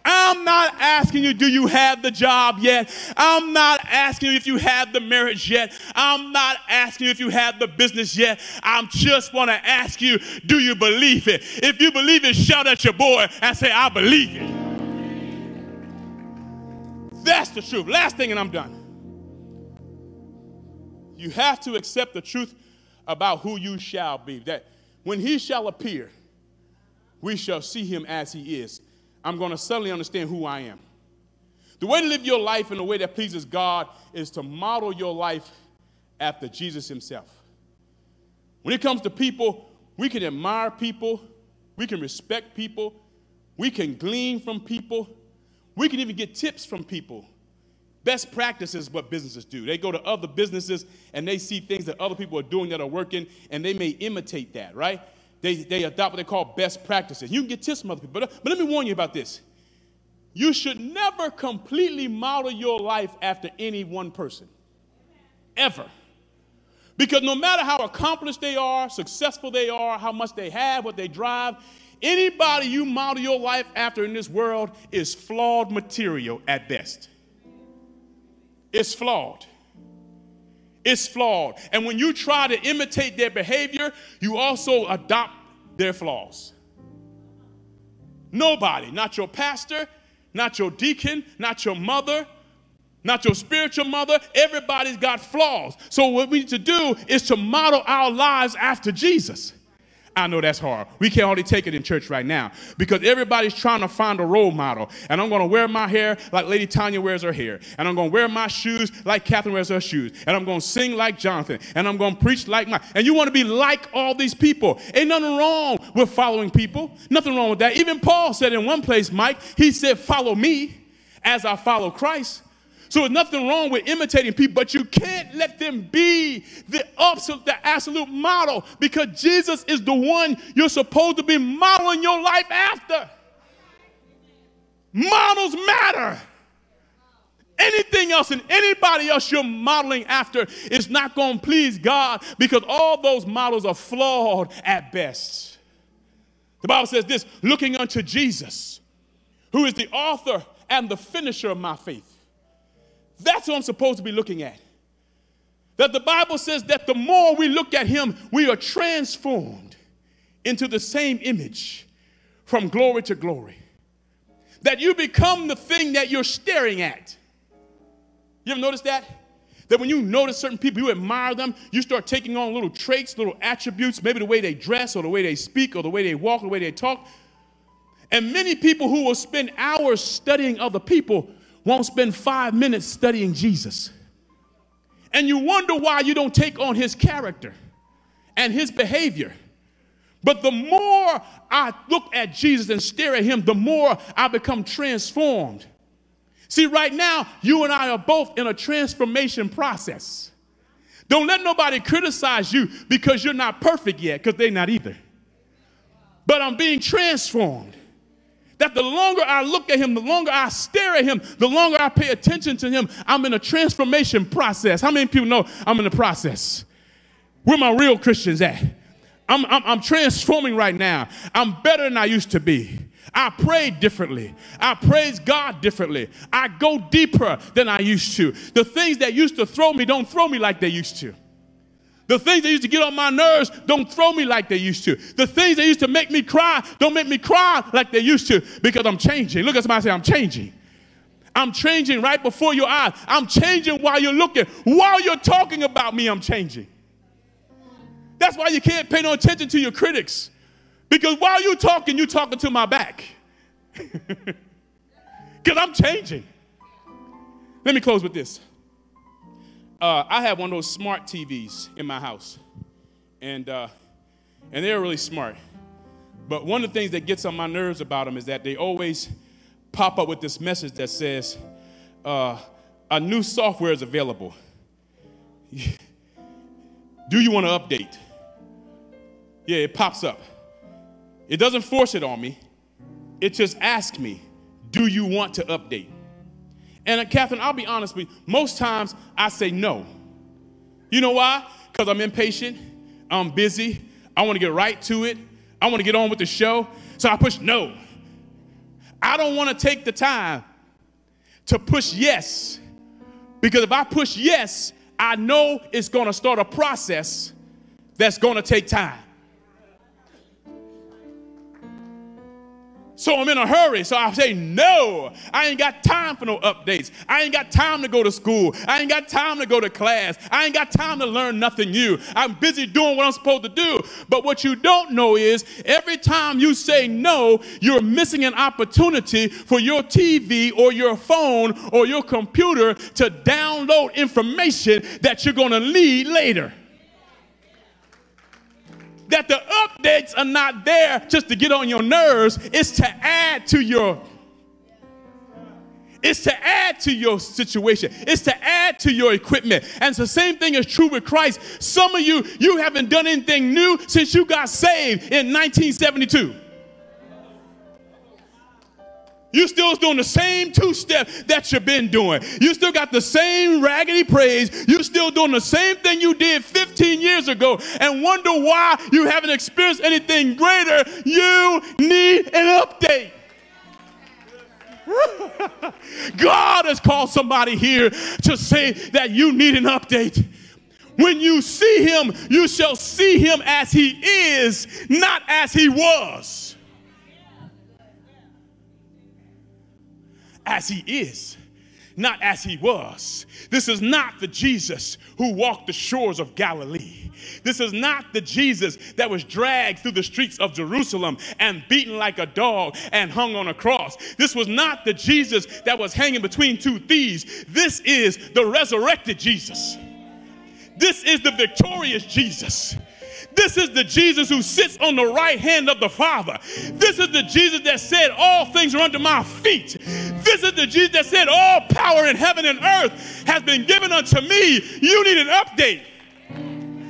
I'm not asking you, do you have the job yet? I'm not asking you if you have the marriage yet. I'm not asking you if you have the business yet. I just want to ask you, do you believe it? If you believe it, shout at your boy and say, I believe it. That's the truth. Last thing, and I'm done. You have to accept the truth about who you shall be. That when he shall appear, we shall see him as he is. I'm going to suddenly understand who I am. The way to live your life in a way that pleases God is to model your life after Jesus himself. When it comes to people, we can admire people, we can respect people, we can glean from people, we can even get tips from people. Best practices what businesses do. They go to other businesses and they see things that other people are doing that are working and they may imitate that, right? They, they adopt what they call best practices. You can get tips from other people. But, but let me warn you about this. You should never completely model your life after any one person. Ever. Because no matter how accomplished they are, successful they are, how much they have, what they drive, anybody you model your life after in this world is flawed material at best. It's flawed. It's flawed. And when you try to imitate their behavior, you also adopt their flaws. Nobody, not your pastor, not your deacon, not your mother, not your spiritual mother, everybody's got flaws. So, what we need to do is to model our lives after Jesus. I know that's hard. We can't hardly take it in church right now because everybody's trying to find a role model. And I'm going to wear my hair like Lady Tanya wears her hair. And I'm going to wear my shoes like Catherine wears her shoes. And I'm going to sing like Jonathan. And I'm going to preach like my. And you want to be like all these people. Ain't nothing wrong with following people. Nothing wrong with that. Even Paul said in one place, Mike, he said, Follow me as I follow Christ. So there's nothing wrong with imitating people, but you can't let them be the absolute, the absolute model because Jesus is the one you're supposed to be modeling your life after. Models matter. Anything else and anybody else you're modeling after is not going to please God because all those models are flawed at best. The Bible says this looking unto Jesus, who is the author and the finisher of my faith. That's what I'm supposed to be looking at. That the Bible says that the more we look at him, we are transformed into the same image from glory to glory. That you become the thing that you're staring at. You ever notice that? That when you notice certain people, you admire them, you start taking on little traits, little attributes, maybe the way they dress or the way they speak or the way they walk or the way they talk. And many people who will spend hours studying other people won't spend five minutes studying Jesus. And you wonder why you don't take on his character and his behavior. But the more I look at Jesus and stare at him, the more I become transformed. See, right now, you and I are both in a transformation process. Don't let nobody criticize you because you're not perfect yet, because they're not either. But I'm being transformed that the longer I look at him, the longer I stare at him, the longer I pay attention to him, I'm in a transformation process. How many people know I'm in the process? Where my real Christians at? I'm, I'm, I'm transforming right now. I'm better than I used to be. I pray differently. I praise God differently. I go deeper than I used to. The things that used to throw me don't throw me like they used to. The things that used to get on my nerves don't throw me like they used to. The things that used to make me cry don't make me cry like they used to because I'm changing. Look at somebody say, I'm changing. I'm changing right before your eyes. I'm changing while you're looking. While you're talking about me, I'm changing. That's why you can't pay no attention to your critics. Because while you're talking, you're talking to my back. Because I'm changing. Let me close with this uh, I have one of those smart TVs in my house, and uh, and they're really smart. But one of the things that gets on my nerves about them is that they always pop up with this message that says, uh, a new software is available. Do you want to update? Yeah, it pops up. It doesn't force it on me. It just asks me, do you want to update? And uh, Catherine, I'll be honest with you, most times I say no. You know why? Because I'm impatient, I'm busy, I want to get right to it, I want to get on with the show. So I push no. I don't want to take the time to push yes. Because if I push yes, I know it's going to start a process that's going to take time. So I'm in a hurry. So I say, no, I ain't got time for no updates. I ain't got time to go to school. I ain't got time to go to class. I ain't got time to learn nothing new. I'm busy doing what I'm supposed to do. But what you don't know is every time you say no, you're missing an opportunity for your TV or your phone or your computer to download information that you're going to need later that the updates are not there just to get on your nerves, it's to add to your it's to add to your situation. It's to add to your equipment. And the same thing is true with Christ. Some of you, you haven't done anything new since you got saved in 1972. You still doing the same two step that you've been doing. You still got the same raggedy praise. You still doing the same thing you did 15 years ago and wonder why you haven't experienced anything greater. You need an update. God has called somebody here to say that you need an update. When you see him, you shall see him as he is, not as he was. As he is, not as he was. This is not the Jesus who walked the shores of Galilee. This is not the Jesus that was dragged through the streets of Jerusalem and beaten like a dog and hung on a cross. This was not the Jesus that was hanging between two thieves. This is the resurrected Jesus. This is the victorious Jesus. This is the Jesus who sits on the right hand of the Father. This is the Jesus that said, All things are under my feet. This is the Jesus that said, All power in heaven and earth has been given unto me. You need an update.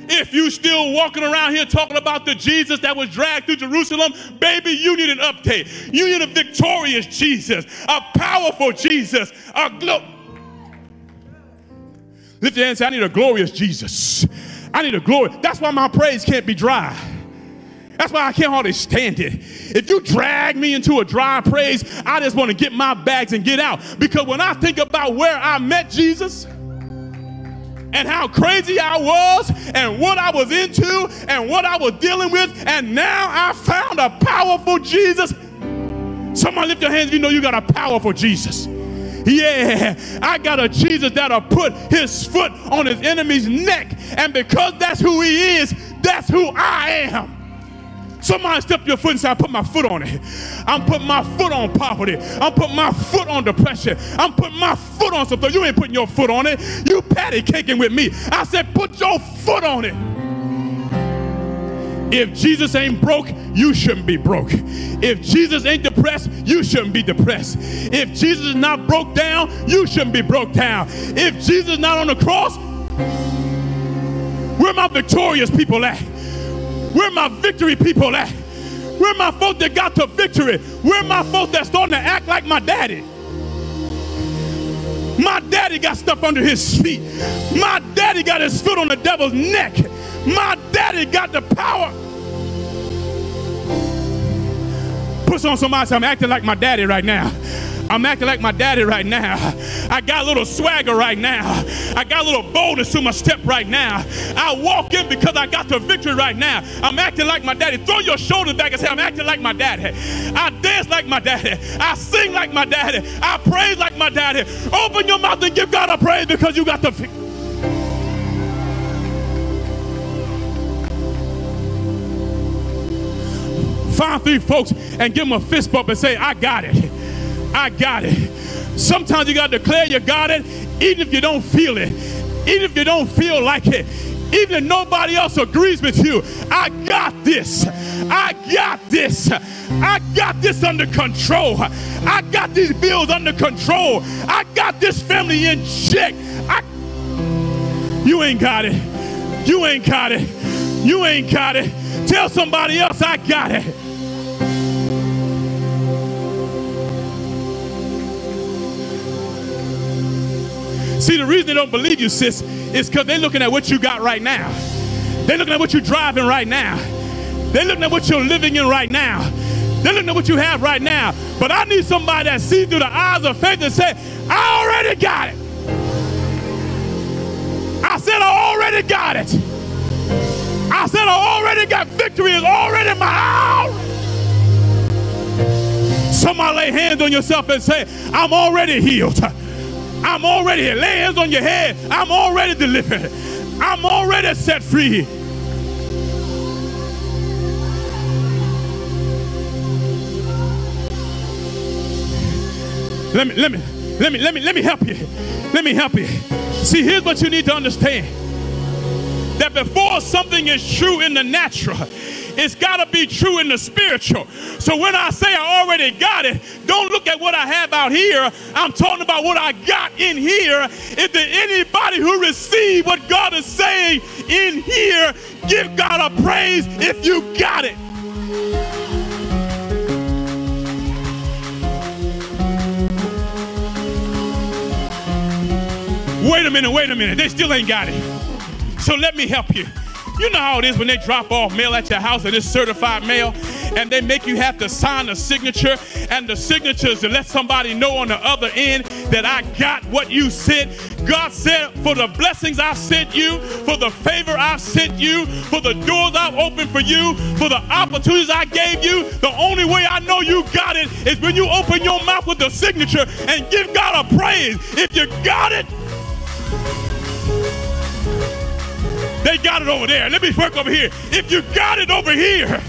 If you still walking around here talking about the Jesus that was dragged through Jerusalem, baby, you need an update. You need a victorious Jesus, a powerful Jesus, a glo- Lift your hands I need a glorious Jesus. I need a glory. That's why my praise can't be dry. That's why I can't hardly stand it. If you drag me into a dry praise, I just want to get my bags and get out. Because when I think about where I met Jesus and how crazy I was and what I was into and what I was dealing with, and now I found a powerful Jesus. Somebody lift your hands you know you got a powerful Jesus. Yeah, I got a Jesus that'll put his foot on his enemy's neck. And because that's who he is, that's who I am. Somebody step your foot and say, I put my foot on it. I'm putting my foot on poverty. I'm putting my foot on depression. I'm putting my foot on something. You ain't putting your foot on it. You patty caking with me. I said, put your foot on it. If Jesus ain't broke, you shouldn't be broke. If Jesus ain't depressed, you shouldn't be depressed. If Jesus is not broke down, you shouldn't be broke down. If Jesus is not on the cross, where my victorious people at? Where my victory people at? Where my folks that got to victory? Where my folks that starting to act like my daddy? My daddy got stuff under his feet. My daddy got his foot on the devil's neck. My daddy got the power. Push on somebody, I'm acting like my daddy right now. I'm acting like my daddy right now. I got a little swagger right now. I got a little boldness to my step right now. I walk in because I got the victory right now. I'm acting like my daddy. Throw your shoulders back and say, I'm acting like my daddy. I dance like my daddy. I sing like my daddy. I praise like my daddy. Open your mouth and give God a praise because you got the victory. Find three folks and give them a fist bump and say, I got it. I got it. Sometimes you got to declare you got it, even if you don't feel it. even if you don't feel like it, even if nobody else agrees with you, I got this. I got this. I got this under control. I got these bills under control. I got this family in check. I, you ain't got it. You ain't got it. You ain't got it. Tell somebody else I got it. See, the reason they don't believe you, sis, is because they're looking at what you got right now. They're looking at what you're driving right now. They're looking at what you're living in right now. They're looking at what you have right now. But I need somebody that sees through the eyes of faith and say, I already got it. I said I already got it. I said I already got victory is already my mine. Somebody lay hands on yourself and say, I'm already healed. I'm already here. Lay hands on your head. I'm already delivered. I'm already set free. Let me, let me, let me, let me, let me help you. Let me help you. See, here's what you need to understand. That before something is true in the natural, it's got to be true in the spiritual. So when I say I already got it, don't look at what I have out here. I'm talking about what I got in here. Is there anybody who received what God is saying in here? Give God a praise if you got it. Wait a minute, wait a minute. They still ain't got it. So let me help you. You know how it is when they drop off mail at your house and it's certified mail and they make you have to sign a signature and the signatures to let somebody know on the other end that I got what you sent. God said, for the blessings I sent you, for the favor I sent you, for the doors I've opened for you, for the opportunities I gave you, the only way I know you got it is when you open your mouth with the signature and give God a praise. If you got it, they got it over there. Let me work over here. If you got it over here,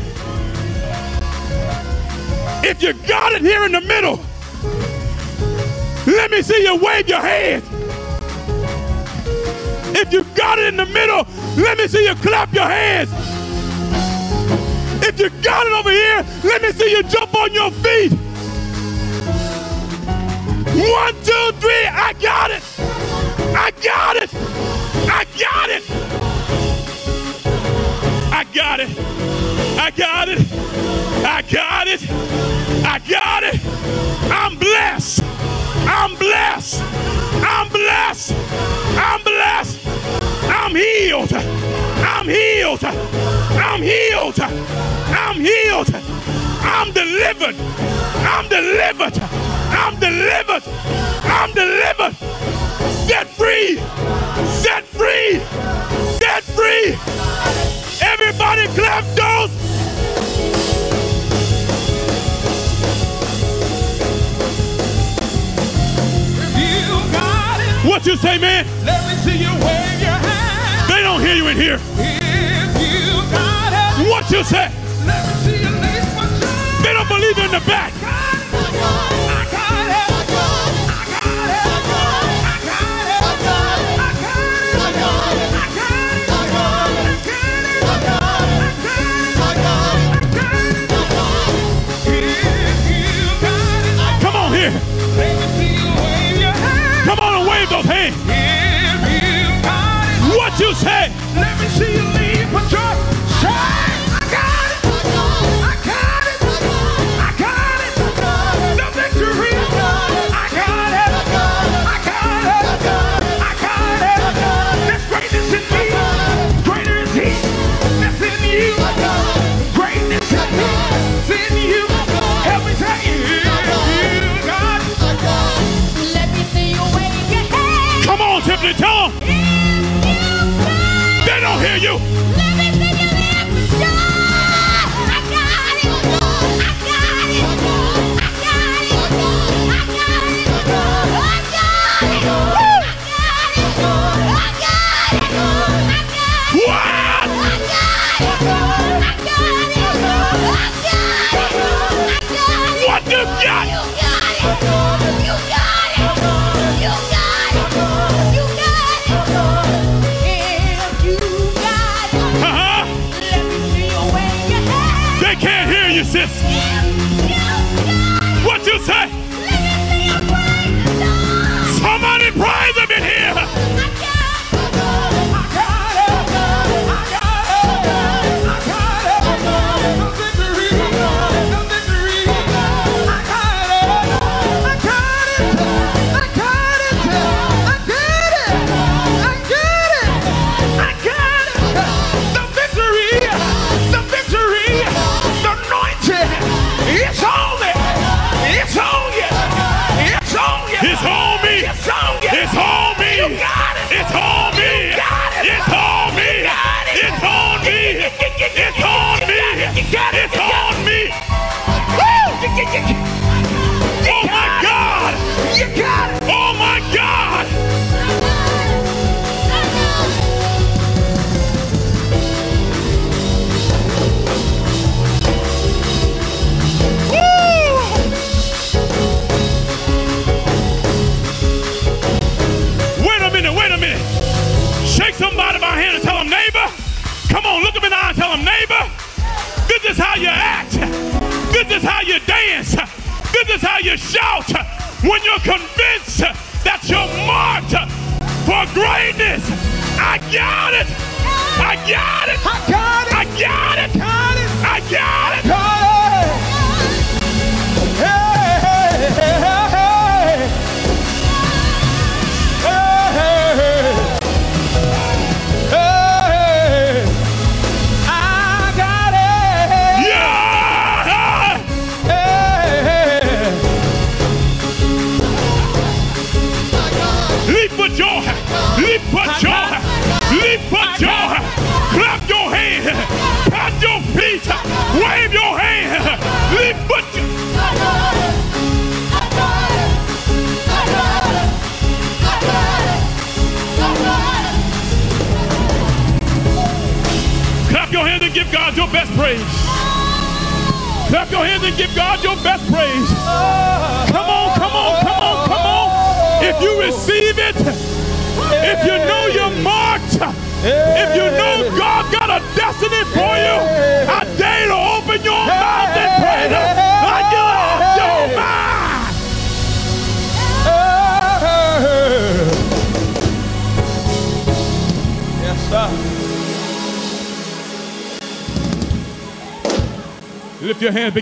if you got it here in the middle, let me see you wave your hand. If you got it in the middle, let me see you clap your hands. If you got it over here, let me see you jump on your feet. One, two, three, I got it. I got it. I got it. I got it. I got it. I got it. I got it. I'm blessed. I'm blessed. I'm blessed. I'm blessed. I'm healed. I'm healed. I'm healed. I'm healed. I'm delivered. I'm delivered. I'm delivered. I'm delivered. Set free. Set free. Set free. Everybody clap those. What you say, man? Let me see you wave your hand. Hear you in here. You it, What you say? They don't believe in the back. I got it. in tongue. They don't hear you.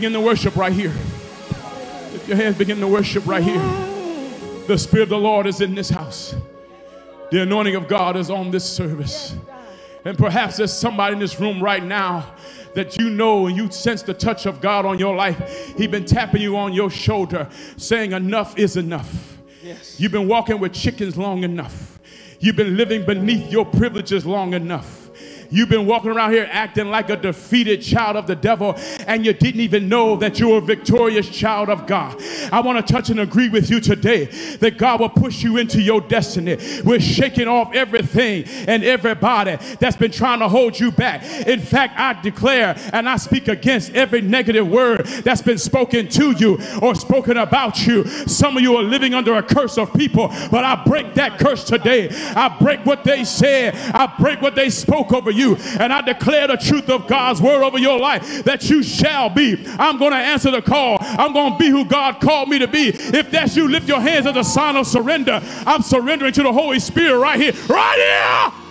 Begin to worship right here. If your hands, begin to worship right here. The Spirit of the Lord is in this house. The anointing of God is on this service. And perhaps there's somebody in this room right now that you know and you sense the touch of God on your life. He's been tapping you on your shoulder, saying, Enough is enough. You've been walking with chickens long enough. You've been living beneath your privileges long enough. You've been walking around here acting like a defeated child of the devil, and you didn't even know that you were a victorious child of God. I want to touch and agree with you today that God will push you into your destiny. We're shaking off everything and everybody that's been trying to hold you back. In fact, I declare and I speak against every negative word that's been spoken to you or spoken about you. Some of you are living under a curse of people, but I break that curse today. I break what they said, I break what they spoke over you, and I declare the truth of God's word over your life that you shall be. I'm going to answer the call. I'm going to be who God called me to be. If that's you, lift your hands as a sign of surrender. I'm surrendering to the Holy Spirit right here, right here.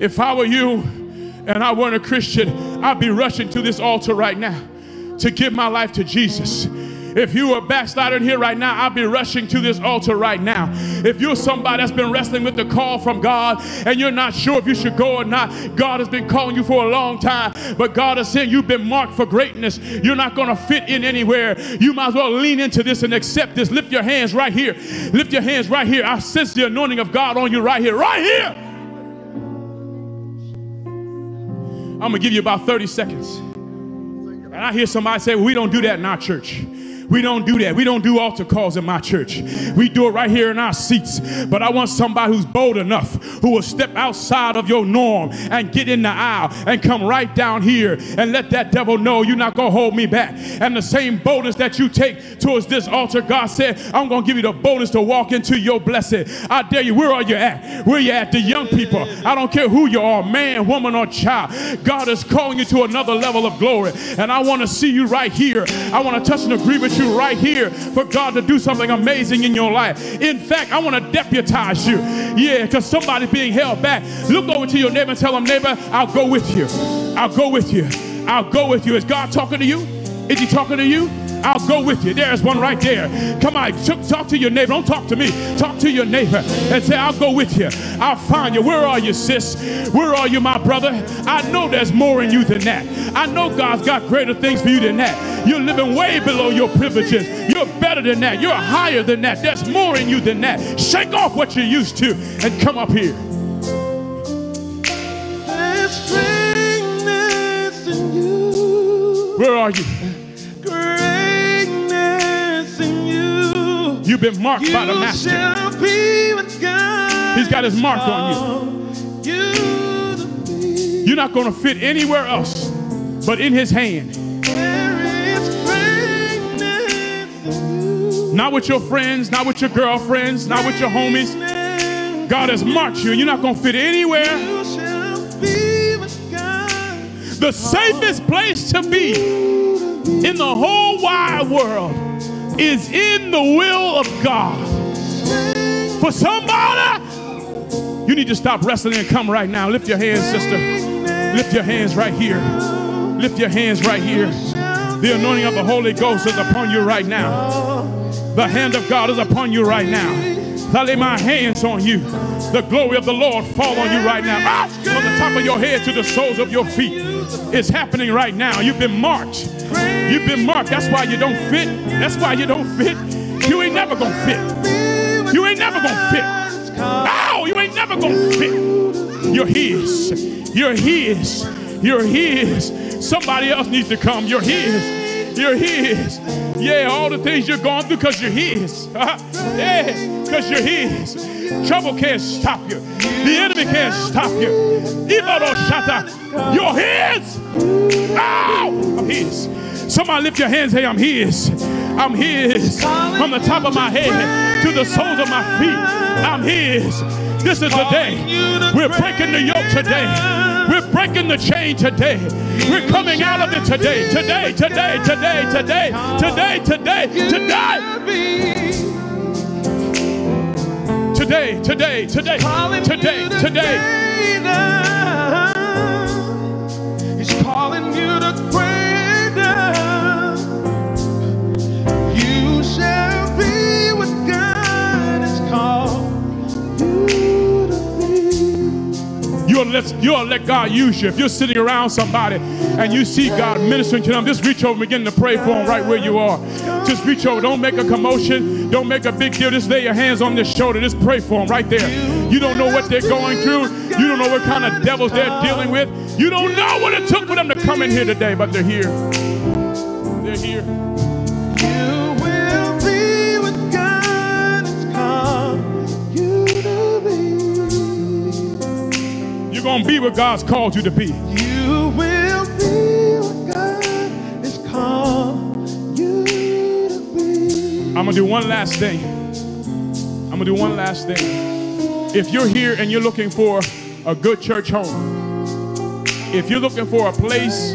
If I were you and I weren't a Christian, I'd be rushing to this altar right now to give my life to Jesus. If you are backslider in here right now, I'll be rushing to this altar right now. If you're somebody that's been wrestling with the call from God and you're not sure if you should go or not, God has been calling you for a long time, but God has said you've been marked for greatness. You're not going to fit in anywhere. You might as well lean into this and accept this. Lift your hands right here. Lift your hands right here. I sense the anointing of God on you right here, right here. I'm going to give you about 30 seconds. And I hear somebody say, well, we don't do that in our church. We don't do that. We don't do altar calls in my church. We do it right here in our seats. But I want somebody who's bold enough who will step outside of your norm and get in the aisle and come right down here and let that devil know you're not going to hold me back. And the same boldness that you take towards this altar, God said, I'm going to give you the boldness to walk into your blessing. I dare you. Where are you at? Where you at? The young people. I don't care who you are, man, woman, or child. God is calling you to another level of glory. And I want to see you right here. I want to touch and agree with you right here for God to do something amazing in your life. In fact, I want to deputize you. Yeah, because somebody's being held back. Look over to your neighbor and tell them, neighbor, I'll go with you. I'll go with you. I'll go with you. Is God talking to you? Is he talking to you? I'll go with you. There's one right there. Come on, talk to your neighbor. Don't talk to me. Talk to your neighbor and say, I'll go with you. I'll find you. Where are you, sis? Where are you, my brother? I know there's more in you than that. I know God's got greater things for you than that. You're living way below your privileges. You're better than that. You're higher than that. There's more in you than that. Shake off what you're used to and come up here. There's greatness in you. Where are you? You've been marked You by the Master. shall be with God. He's got his mark on you. you You're not going to fit anywhere else but in his hand. There is greatness in you. Not with your friends, not with your girlfriends, not with your homies. God has marked you. You're not going to fit anywhere. You shall be with God. The safest place to be in the whole wide world is in the will of God. For somebody, you need to stop wrestling and come right now. Lift your hands, sister. Lift your hands right here. Lift your hands right here. The anointing of the Holy Ghost is upon you right now. The hand of God is upon you right now. I lay my hands on you. The glory of the Lord fall on you right now. From the top of your head to the soles of your feet. It's happening right now. You've been marked. You've been marked. That's why you don't fit. That's why you don't fit. You ain't never gonna fit. You ain't never gonna fit. Ow! You ain't never gonna fit. You're his. You're his. You're his. Somebody else needs to come. You're his. You're his. Yeah, all the things you're going through because you're his. yeah, because you're his. Trouble can't stop you. The enemy can't stop you. You're his. Ow! I'm his. Somebody lift your hands. Hey, I'm his. I'm his. From the top of my head to the soles of my feet. I'm his. This is the day. We're breaking the yoke today. We're breaking the chain today. We're coming out of it today. Today, today, today, today, today, today, today. Today, today, today, today, today. You'll let, God use you. If you're sitting around somebody and you see God ministering to them, just reach over and begin to pray for them right where you are. Just reach over. Don't make a commotion. Don't make a big deal. Just lay your hands on their shoulder. Just pray for them right there. You don't know what they're going through. You don't know what kind of devils they're dealing with. You don't know what it took for them to come in here today, but they're here. They're here. Going to be what God's called you to be. You will be what God has called you to be. I'm going to do one last thing. I'm going to do one last thing. If you're here and you're looking for a good church home, if you're looking for a place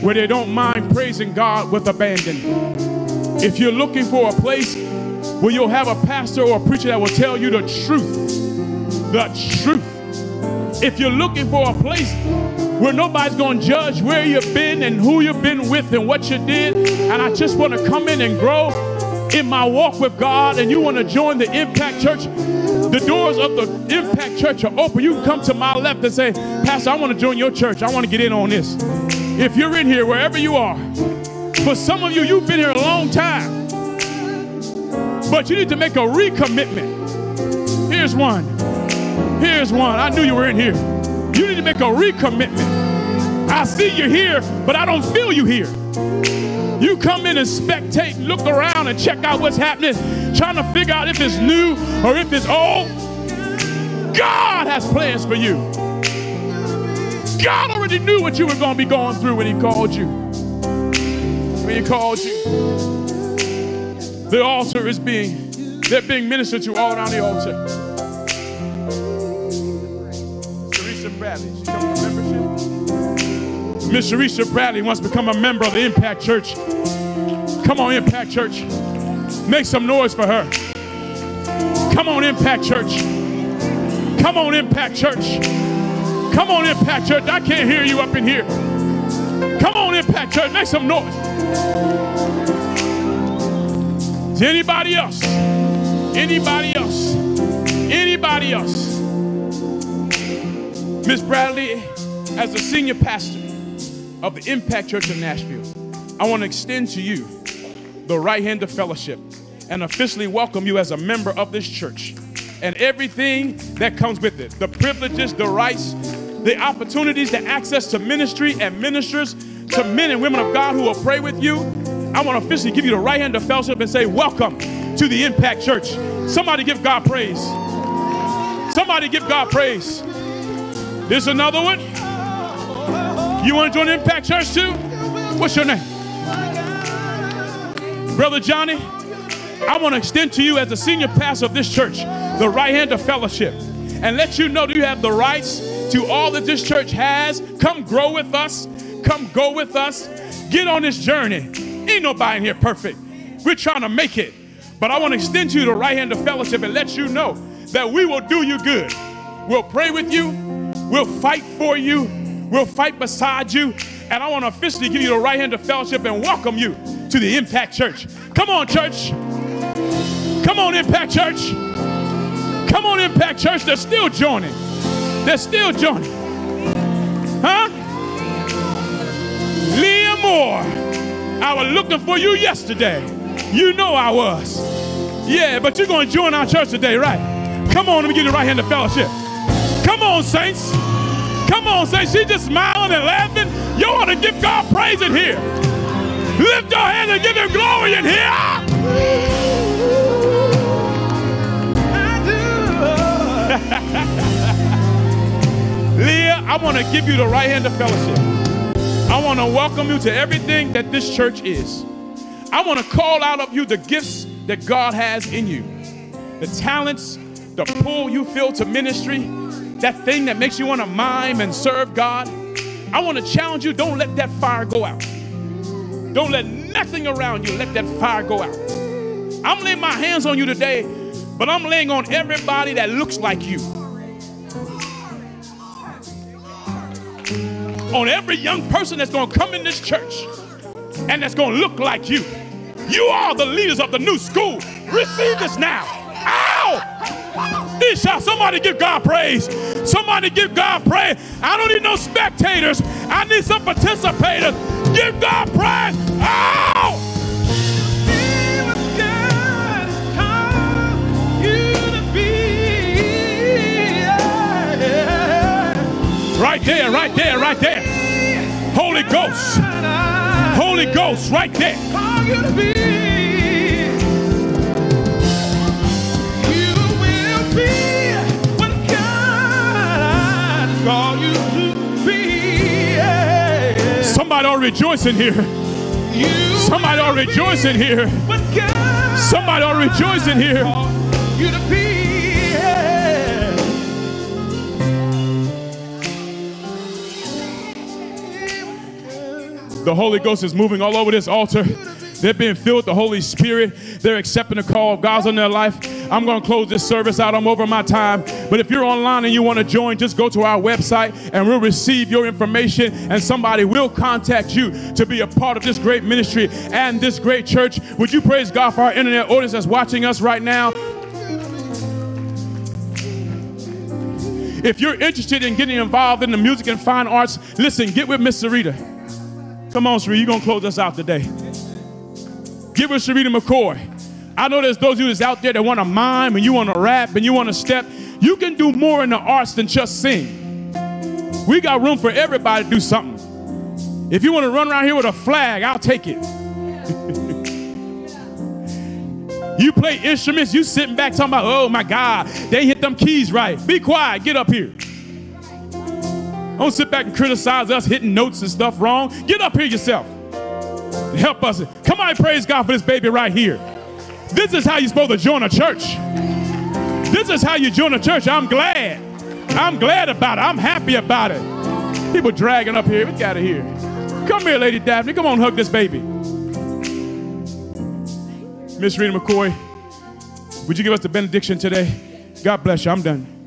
where they don't mind praising God with abandon, if you're looking for a place where you'll have a pastor or a preacher that will tell you the truth, the truth. If you're looking for a place where nobody's going to judge where you've been and who you've been with and what you did, and I just want to come in and grow in my walk with God, and you want to join the Impact Church, the doors of the Impact Church are open. You can come to my left and say, Pastor, I want to join your church. I want to get in on this. If you're in here, wherever you are, for some of you, you've been here a long time, but you need to make a recommitment. Here's one. Here's one. I knew you were in here. You need to make a recommitment. I see you here, but I don't feel you here. You come in and spectate, look around and check out what's happening, trying to figure out if it's new or if it's old. God has plans for you. God already knew what you were going to be going through when He called you. When He called you. The altar is being, they're being ministered to all around the altar. Miss Teresa Bradley wants to become a member of the Impact Church. Come on, Impact Church. Make some noise for her. Come on, Impact Church. Come on, Impact Church. Come on, Impact Church. I can't hear you up in here. Come on, Impact Church. Make some noise. Is anybody else? Anybody else? Anybody else? Miss Bradley, as the senior pastor of the Impact Church of Nashville, I want to extend to you the right hand of fellowship and officially welcome you as a member of this church and everything that comes with it the privileges, the rights, the opportunities, the access to ministry and ministers, to men and women of God who will pray with you. I want to officially give you the right hand of fellowship and say, Welcome to the Impact Church. Somebody give God praise. Somebody give God praise. There's another one. You want to join Impact Church too? What's your name? Brother Johnny, I want to extend to you as the senior pastor of this church the right hand of fellowship and let you know that you have the rights to all that this church has. Come grow with us. Come go with us. Get on this journey. Ain't nobody in here perfect. We're trying to make it. But I want to extend to you the right hand of fellowship and let you know that we will do you good. We'll pray with you. We'll fight for you. We'll fight beside you. And I want to officially give you the right hand of fellowship and welcome you to the Impact Church. Come on, church. Come on, Impact Church. Come on, Impact Church. They're still joining. They're still joining. Huh? Leah Moore. I was looking for you yesterday. You know I was. Yeah, but you're going to join our church today, right? Come on, let me give you the right hand of fellowship. Come on, saints. Come on, say She's just smiling and laughing. You want to give God praise in here. Lift your hands and give him glory in here. Leah, I want to give you the right hand of fellowship. I want to welcome you to everything that this church is. I want to call out of you the gifts that God has in you, the talents, the pull you feel to ministry, that thing that makes you want to mime and serve God. I want to challenge you don't let that fire go out. Don't let nothing around you let that fire go out. I'm laying my hands on you today, but I'm laying on everybody that looks like you. On every young person that's going to come in this church and that's going to look like you. You are the leaders of the new school. Receive this now. Ow! Shall somebody give God praise. Somebody give God praise. I don't need no spectators. I need some participators. Give God praise. Oh! Ow! Right there, right there, right there. Holy Ghost. Holy Ghost, right there. Somebody ought to rejoice in here. Somebody ought to rejoice in here. Somebody ought to rejoice in here. You to be, The Holy Ghost is moving all over this altar. They're being filled with the Holy Spirit. They're accepting the call of God's on their life. I'm going to close this service out. I'm over my time. But if you're online and you want to join, just go to our website and we'll receive your information and somebody will contact you to be a part of this great ministry and this great church. Would you praise God for our internet audience that's watching us right now? If you're interested in getting involved in the music and fine arts, listen, get with Miss Sarita. Come on, Sarita, you're going to close us out today. Get with Sarita McCoy. I know there's those of you that's out there that want to mime and you want to rap and you want to step. You can do more in the arts than just sing. We got room for everybody to do something. If you want to run around here with a flag, I'll take it. You play instruments, you sitting back talking about, oh my God, they hit them keys right. Be quiet, get up here. Don't sit back and criticize us hitting notes and stuff wrong. Get up here yourself. Help us. Come on, praise God for this baby right here. This is how you're supposed to join a church. This is how you join a church. I'm glad. I'm glad about it. I'm happy about it. People dragging up here. Get out of here. Come here, Lady Daphne. Come on, hug this baby. Miss Rita McCoy, would you give us the benediction today? God bless you. I'm done.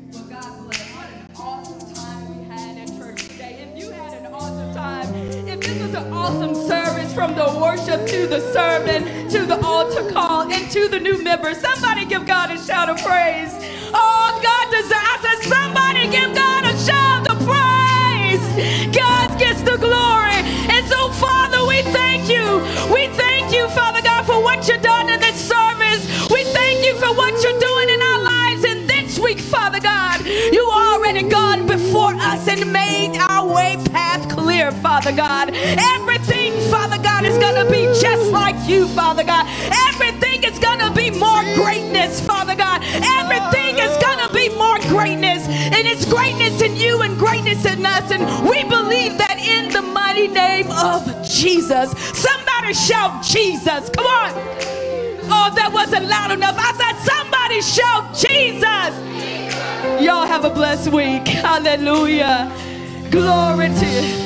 Members, somebody give God a shout of praise. Oh, God deserves. I said, somebody give God a shout of praise. God gets the glory. And so, Father, we thank you. We thank you, Father God, for what you've done in this service. We thank you for what you're doing in our lives. And this week, Father God, you already gone before us and made our way path clear, Father God. Everything, Father God, is going to be just like you, Father God. Everything more greatness, Father God. Everything is going to be more greatness. And it's greatness in you and greatness in us. And we believe that in the mighty name of Jesus. Somebody shout Jesus. Come on. Oh, that wasn't loud enough. I said, somebody shout Jesus. Y'all have a blessed week. Hallelujah. Glory to you.